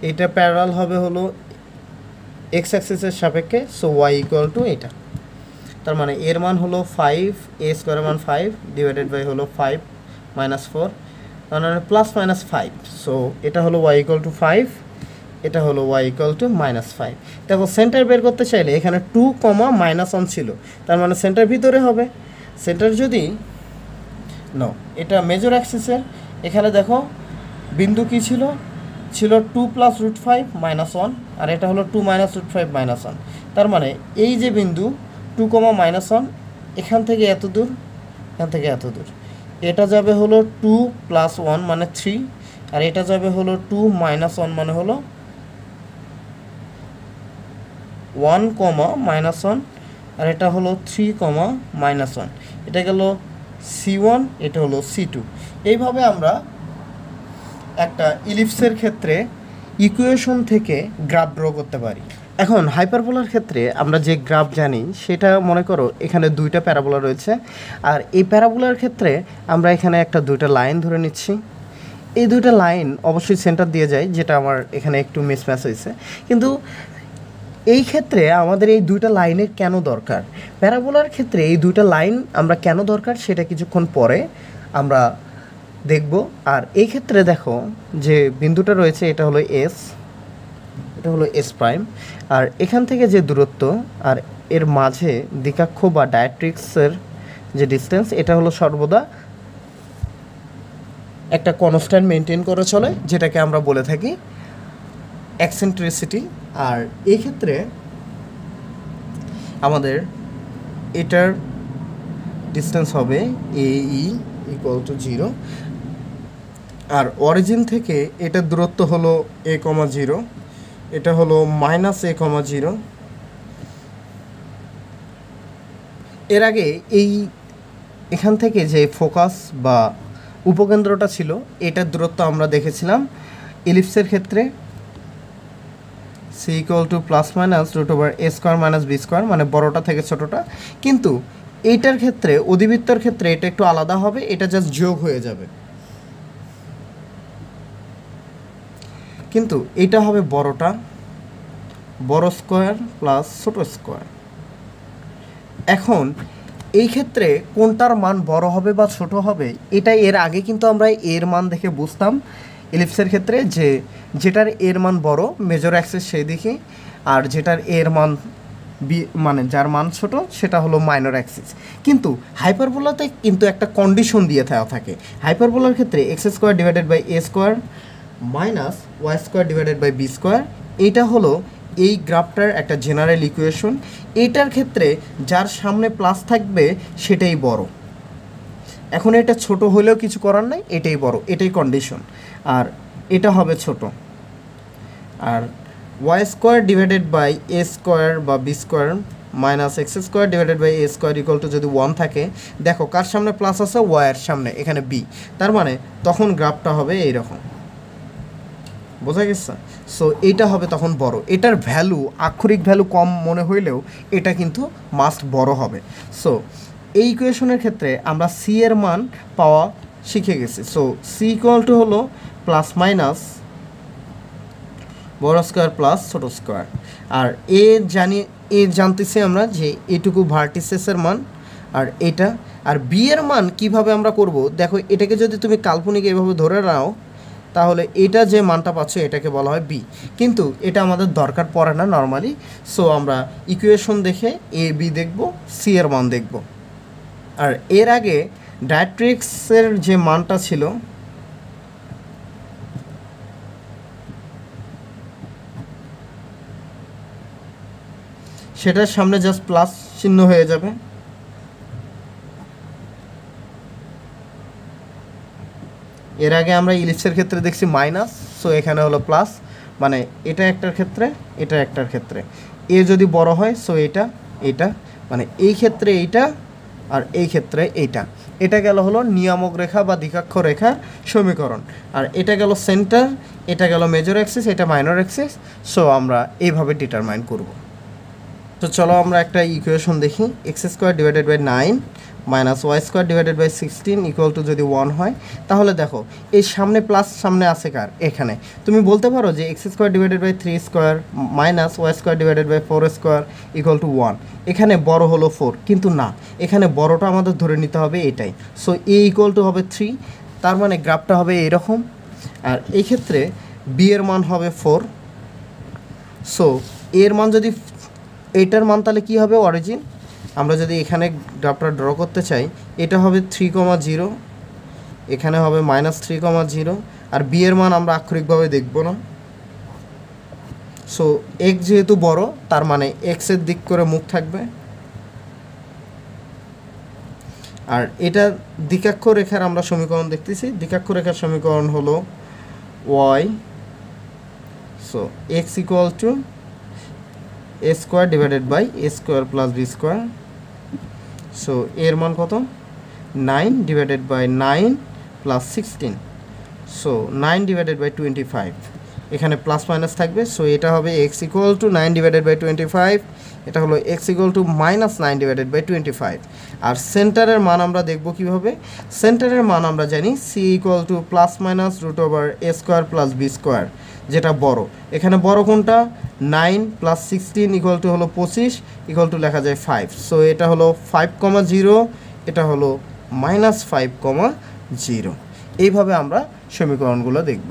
এটা প্যারাল হবে হলো এক্স অ্যাক্সিসের সাপেক্ষে সো ওয়াই ইকুয়াল টু এটা। তার মানে এর মান হলো ফাইভ এ স্কোয়ারের মান ফাইভ ডিভাইডেড বাই হলো ফাইভ মাইনাস ফোর তার মানে প্লাস মাইনাস ফাইভ সো এটা হলো ওয়াই ইকুয়াল টু ফাইভ এটা হলো y equal to minus five দেখো সেন্টার বের করতে চাইলে এখানে টু কমা মাইনাস ওয়ান ছিল। তার মানে সেন্টার ভিতরে হবে। সেন্টার যদি নো এটা মেজর অ্যাক্সিসের এখানে দেখো, বিন্দু কি ছিল? ছিল two plus root five minus one আর এটা হলো two minus root five minus one তার মানে এই যে বিন্দু টু কমা মাইনাস ওয়ান, এখান থেকে এত দূর, এখান থেকে এত দূর। এটা যাবে হলো টু প্লাস ওয়ান মানে থ্রি, আর এটা যাবে হলো টু মাইনাস ওয়ান মানে হলো ওয়ান কমা মাইনাস ওয়ান, আর এটা হলো থ্রি কমা মাইনাস ওয়ান। এটা গেল সি ওয়ান, এটা হলো সি টু। এইভাবে আমরা একটা ইলিপসের ক্ষেত্রে ইকুয়েশন থেকে গ্রাফ ড্র করতে পারি। এখন হাইপারবোলার ক্ষেত্রে আমরা যে গ্রাফ জানি, সেটা মনে করো এখানে দুইটা প্যারাবোলা রয়েছে। আর এই প্যারাবোলার ক্ষেত্রে আমরা এখানে একটা দুইটা লাইন ধরে নিচ্ছি। এই দুইটা লাইন অবশ্যই সেন্টার দিয়ে যায়, যেটা আমার এখানে একটু মিসম্যাচ হয়েছে। কিন্তু এই ক্ষেত্রে আমাদের এই দুইটা লাইনের কেন দরকার? প্যারাবোলার ক্ষেত্রে এই দুইটা লাইন আমরা কেন দরকার, সেটা কিছুক্ষণ পরে আমরা দেখব। আর এই ক্ষেত্রে দেখো যে বিন্দুটা রয়েছে, এটা হলো এস এটা হলো এস প্রাইম আর এখান থেকে যে দূরত্ব আর এর মাঝে দ্বিকাক্ষ বা ডায়াট্রিক্সের যে ডিস্টেন্স, এটা হলো সর্বদা একটা কনস্ট্যান্ট মেনটেন করে চলে, যেটাকে আমরা বলে থাকি অ্যাক্সেন্ট্রিসিটি আর এই ক্ষেত্রে আমাদের এটার ডিস্টেন্স হবে a e equal to zero R origin থেকে এটার দূরত্ব হলো এ কমা জিরো এটা হলো মাইনাস এ কমা জিরো। এর আগে এই এখান থেকে যে ফোকাস বা উপকেন্দ্রটা ছিল, এটার দূরত্ব আমরা দেখেছিলাম ইলিপসের ক্ষেত্রে। C equal to plus minus root over a square minus b square মানে বড়টা থেকে ছোটোটা। কিন্তু এইটার ক্ষেত্রে, অধিবৃত্তর ক্ষেত্রে এটা একটু আলাদা হবে, এটা জাস্ট যোগ হয়ে যাবে। কিন্তু এটা হবে বড়টা, বড় স্কোয়ার প্লাস ছোট স্কোয়ার। এখন এই ক্ষেত্রে কোনটার মান বড় হবে বা ছোট হবে এটা এর আগে কিন্তু আমরা এর মান দেখে বুঝতাম ইলিপসের ক্ষেত্রে যে যেটার এর মান বড় মেজর অ্যাক্সেস সেই দিকে আর যেটার এর মান বি মানে যার মান ছোট, সেটা হলো মাইনর অ্যাক্সিস কিন্তু হাইপারবোলাতে কিন্তু একটা কন্ডিশন দিয়ে থাকে হাইপারবোলার ক্ষেত্রে x square divided by a square minus y square divided by b square এইটা হলো এই গ্রাফটার একটা জেনারেল ইকুয়েশন। এইটার ক্ষেত্রে যার সামনে প্লাস থাকবে সেটাই বড়। এখন এটা ছোট হলেও কিছু করার নাই, এটাই বড়, এটাই কন্ডিশন আর এটা হবে ছোট। আর y square divided by a square বা b square minus x square divided by a square equal to যদি ওয়ান থাকে, দেখো কার সামনে প্লাস আছে? ওয়াইয়ের সামনে, এখানে বি। তার মানে তখন গ্রাফটা হবে এইরকম। বোঝা গেছে? সো এটা হবে তখন বড়। এটার ভ্যালু আক্ষরিক ভ্যালু কম মনে হইলেও এটা কিন্তু মাস্ট বড় হবে। সো এই ইকুয়েশনের ক্ষেত্রে আমরা সি এর মান পাওয়া শিখে গেছি। সো সি ইকুয়াল টু হলো প্লাস মাইনাস বড় স্কোয়ার প্লাস ছোট স্কোয়ার আর এ জানি, এ জানতেছি আমরা যে এটুকু ভার্টিসেসের মান আর এটা। আর বি এর মান কীভাবে আমরা করব? দেখো, এটাকে যদি তুমি কাল্পনিক এভাবে ধরে নাও তাহলে এটা যে মানটা পাচ্ছ, এটাকে বলা হয় বি কিন্তু এটা আমাদের দরকার পড়ে না নর্মালি সো আমরা ইকুয়েশন দেখে এ বি দেখব সি এর মান দেখব। আর এর আগে ডায়াট্রিক্সের যে মানটা ছিল, সেটার সামনে জাস্ট প্লাস চিহ্ন হয়ে যাবে। এর আগে আমরা ইলিপসের ক্ষেত্রে দেখছি মাইনাস সো এখানে হলো প্লাস মানে এটা একটার ক্ষেত্রে, এটা একটার ক্ষেত্রে। এ যদি বড় হয় সো এটা এটা মানে এই ক্ষেত্রে এইটা আর এই ক্ষেত্রে এইটা। এটা গেল হলো নিয়ামক রেখা বা দ্বিকাক্ষ রেখার সমীকরণ। আর এটা গেল সেন্টার এটা গেল মেজর অ্যাক্সিস এটা মাইনর অ্যাক্সিস সো আমরা এইভাবে ডিটারমাইন করব। তো চলো আমরা একটা ইকুয়েশন দেখি x square divided by nine minus y square divided by sixteen equal to যদি ওয়ান হয়, তাহলে দেখো, এই সামনে প্লাস সামনে আছে কার? এখানে। তুমি বলতে পারো যে x square divided by three square minus y square divided by four square equal to one এখানে বড় হলো ফোর কিন্তু না, এখানে বড়টা আমাদের ধরে নিতে হবে এটাই। সো এ ইকুয়াল টু হবে থ্রি তার মানে গ্রাফটা হবে এরকম। আর এই ক্ষেত্রে বি এর মান হবে ফোর সো এর মান যদি, এইটার মান তাহলে কী হবে? অরিজিন আমরা যদি এখানে গ্রাফটা ড্র করতে চাই, এটা হবে থ্রি কমা জিরো এখানে হবে মাইনাস থ্রি কমা জিরো আর বি এর মান আমরা আক্ষরিকভাবে দেখব না। সো এক্স যেহেতু বড়, তার মানে এক্সের দিক করে মুখ থাকবে। আর এটা দ্বিকাক্ষ রেখার আমরা সমীকরণ দেখতেছি। দ্বিকাক্ষ রেখার সমীকরণ হলো y so x equal to a square divided by a square plus b square so এর মান কত? Nine divided by nine plus sixteen so nine divided by twenty five এখানে প্লাস মাইনাস থাকবে। সো এটা হবে x equal to nine divided by twenty five এটা হলো x equal to minus nine divided by twenty five আর সেন্টারের মান আমরা দেখব কীভাবে? সেন্টারের মান আমরা জানি c equal to plus minus root over a square plus b square যেটা বড়। এখানে বড় কোনটা? Nine plus sixteen equal to হলো পঁচিশ ইকুয়াল টু লেখা যায় ফাইভ সো এটা হলো ফাইভ কমা জিরো এটা হলো মাইনাস ফাইভ কমা জিরো এইভাবে আমরা সমীকরণগুলো দেখব।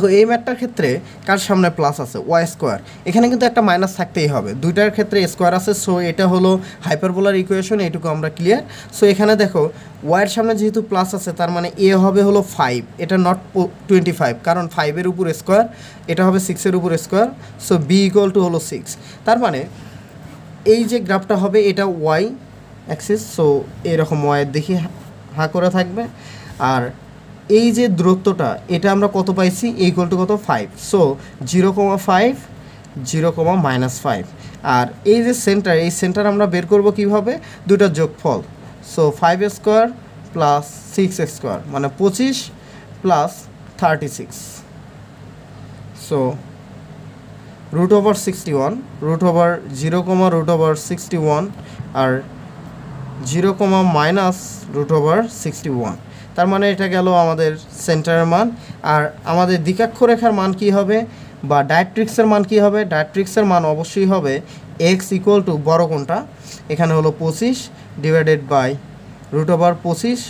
তো এই ম্যাটটার ক্ষেত্রে কার সামনে প্লাস আছে? ওয়াই স্কোয়ার এখানে কিন্তু একটা মাইনাস থাকতেই হবে। দুইটার ক্ষেত্রে স্কোয়ার আছে সো এটা হলো হাইপারবোলার ইকুয়েশন এইটুকু আমরা ক্লিয়ার সো এখানে দেখো ওয়াইয়ের সামনে যেহেতু প্লাস আছে, তার মানে এ হবে হলো ফাইভ এটা নট টোয়েন্টি ফাইভ কারণ ফাইভের উপর স্কোয়ার এটা হবে সিক্সের উপর square so b equal to হলো সিক্স তার মানে এই যে গ্রাফটা হবে, এটা ওয়াই অ্যাক্সিস সো এরকম ওয়াইয়ের দেখি হা করে থাকবে। আর এই যে দূরত্বটা, এটা আমরা কত পাইছি? ইকুয়াল টু কত? Five so zero comma five zero comma minus five আর এই যে সেন্টার এই সেন্টার আমরা বের করব কীভাবে? দুটার যোগফল। So five square plus six square মানে পঁচিশ plus thirty six so root over sixty one root over zero comma root over sixty one আর zero comma minus root over sixty one তার মানে এটা গেল আমাদের সেন্টারের মান। আর আমাদের দ্বিকাক্ষ রেখার মান কি হবে? বা ডায়াট্রিক্সের মান কি হবে? ডায়াট্রিক্সের মান অবশ্যই হবে এক্স ইকুয়াল টু বড় কোনটা? এখানে হলো পঁচিশ ডিভাইডেড বাই রুট ওভার পঁচিশ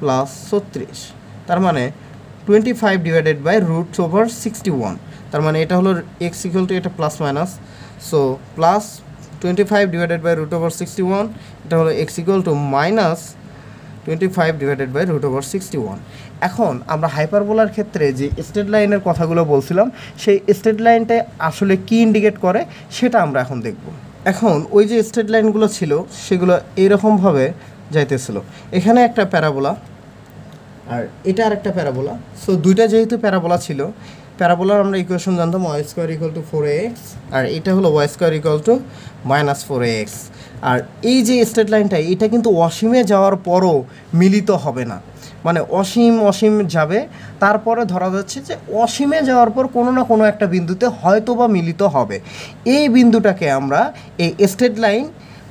প্লাস ছত্রিশ। তার মানে twenty five divided by root over sixty one তার মানে এটা হলো এক্স ইকুয়াল টু এটা plus minus so plus twenty five divided by root over sixty one এটা হলো x equal to minus twenty five divided by root over sixty one এখন আমরা হাইপারবোলার ক্ষেত্রে যে স্টেট লাইনের কথাগুলো বলছিলাম, সেই স্টেট লাইনটা আসলে কি ইন্ডিকেট করে সেটা আমরা এখন দেখব। এখন ওই যে স্টেট লাইনগুলো ছিল, সেগুলো এইরকমভাবে যাইতেছিল। এখানে একটা প্যারাবোলা, আর এটা আর একটা প্যারাবোলা। সো দুইটা যেহেতু প্যারাবোলা ছিল, প্যারাবোলার আমরা ইকুয়েশন জানতাম y square equal to four x আর এটা হলো y square equal to minus four x আর এই যে স্টেট লাইনটা, এটা কিন্তু অসীমে যাওয়ার পরও মিলিত হবে না। মানে অসীম অসীম যাবে, তারপরে ধরা যাচ্ছে যে অসীমে যাওয়ার পর কোনো না কোনো একটা বিন্দুতে হয়তো বা মিলিত হবে। এই বিন্দুটাকে আমরা এই স্টেট লাইন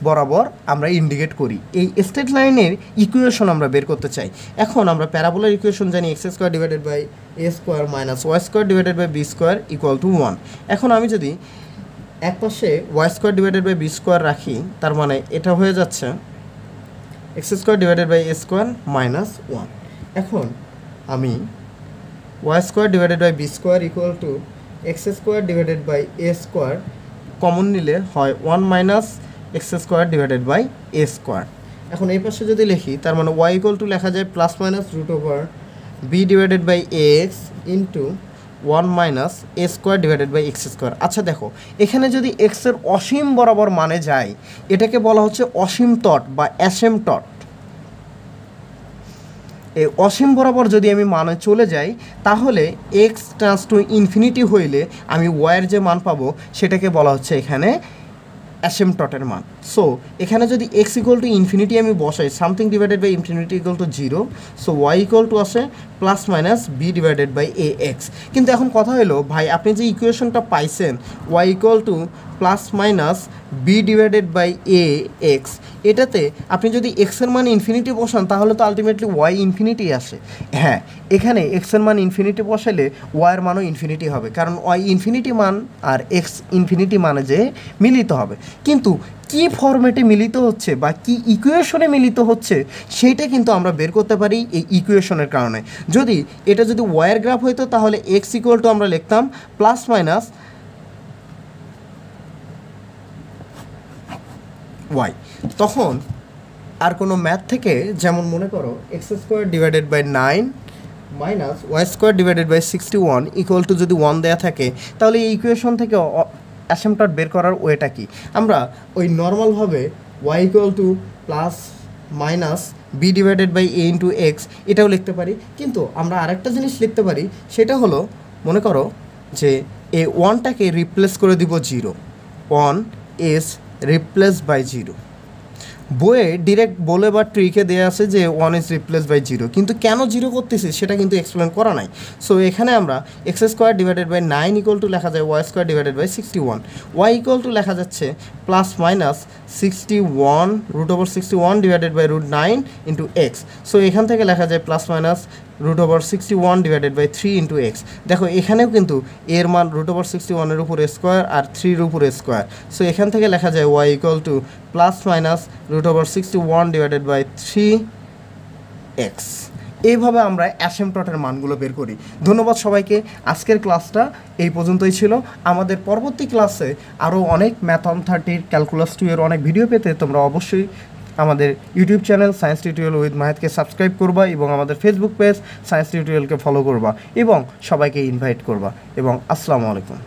বরাবর আমরা ইন্ডিকেট করি। এই স্টেট লাইনের ইকুয়েশন আমরা বের করতে চাই। এখন আমরা প্যারাবোলার ইকুয়েশন জানি x square divided by a square minus y square divided by b square equal to one এখন আমি যদি এক পাশে y square divided by b square রাখি, তার মানে এটা হয়ে যাচ্ছে x square divided by a square minus one এখন আমি y square divided by b square equal to x square divided by a square common নিলে হয় one minus x square divided by a square এখন এই পাশে যদি লিখি, তার মানে ওয়াই ইকুয়াল টু লেখা যায় plus minus root over b divided by x into one minus a square divided by x square. আচ্ছা দেখো, এখানে যদি এক্সের অসীম বরাবর মানে যায়, এটাকে বলা হচ্ছে অসীম তট বা অ্যাসেম টট এই অসীম বরাবর যদি আমি মানে চলে যাই, তাহলে এক্স ট্রান্স টু ইনফিনিটি হইলে আমি ওয়াইয়ের যে মান পাবো, সেটাকে বলা হচ্ছে এখানে অ্যাসেমটটের মান। সো এখানে যদি এক্স ইকুয়াল টু ইনফিনিটি আমি বসাই something divided by infinity equal to zero so Y equal to আসে plus minus B divided by A X কিন্তু এখন কথা হলো, ভাই, আপনি যে ইকুয়েশনটা পাইছেন Y equal to plus minus B divided by A X এটাতে আপনি যদি এক্সের মান ইনফিনিটি বসান, তাহলে তো আলটিমেটলি ওয়াই ইনফিনিটি আসে। হ্যাঁ এখানে এক্সের মান ইনফিনিটি বসালে ওয়াইয়ের মানও ইনফিনিটি হবে, কারণ ওয়াই ইনফিনিটি মান আর এক্স ইনফিনিটি মানে যে মিলিত হবে। কিন্তু কি ফরম্যাটে মিলিত হচ্ছে বা কি ইকুয়েশনে মিলিত হচ্ছে সেইটা কিন্তু আমরা বের করতে পারি এই ইকুয়েশনের কারণে। যদি এটা যদি ওয়াইয়ের গ্রাফ হইতো, তাহলে এক্স ইকুয়াল টু আমরা লিখতাম প্লাস মাইনাস ওয়াই তখন আর কোনো ম্যাথ থেকে যেমন মনে করো X square divided by nine minus Y square divided by sixty one equal to যদি ওয়ান দেওয়া থাকে, তাহলে এই ইকুয়েশন থেকে অ্যাসেমটট বের করার ওয়েটা কি? আমরা ওই নর্মালভাবে Y equal to plus minus B divided by A into X এটাও লিখতে পারি। কিন্তু আমরা আরেকটা জিনিস লিখতে পারি, সেটা হলো, মনে করো যে এ ওয়ানটাকে রিপ্লেস করে দিব zero one is replace by zero বইয়ে ডিরেক্ট বলে বা ট্রিকে দেওয়া আছে যে one is replace by zero কিন্তু কেন জিরো করতেছি সেটা কিন্তু এক্সপ্লেন করা নাই। সো এখানে আমরা X square divided by nine equal to লেখা যায় Y square divided by sixty one Y equal to লেখা যাচ্ছে plus minus sixty one root over sixty one divided by root nine into X so এখান থেকে লেখা যায় plus minus root over sixty one divided by three into X দেখো, এখানেও কিন্তু এর মান রুট ওভার সিক্সটি ওয়ানের উপর স্কোয়ার আর থ্রির উপর স্কোয়ার সো এখান থেকে লেখা যায় Y equal to plus minus root over sixty one divided by three X এইভাবে আমরা অ্যাসেমটটের মানগুলো বের করি। ধন্যবাদ সবাইকে। আজকের ক্লাসটা এই পর্যন্তই ছিল। আমাদের পরবর্তী ক্লাসে আরও অনেক ম্যাথ অন থার্টির ক্যালকুলাস টু এর অনেক ভিডিও পেতে তোমরা অবশ্যই আমাদের YouTube channel science tutorial with মাহেদকে subscribe করবা এবং আমাদের ফেসবুক পেজ সায়েন্স টিউটোরিয়ালকে ফলো করবা এবং সবাইকে ইনভাইট করবা এবং আসসালামু আলাইকুম।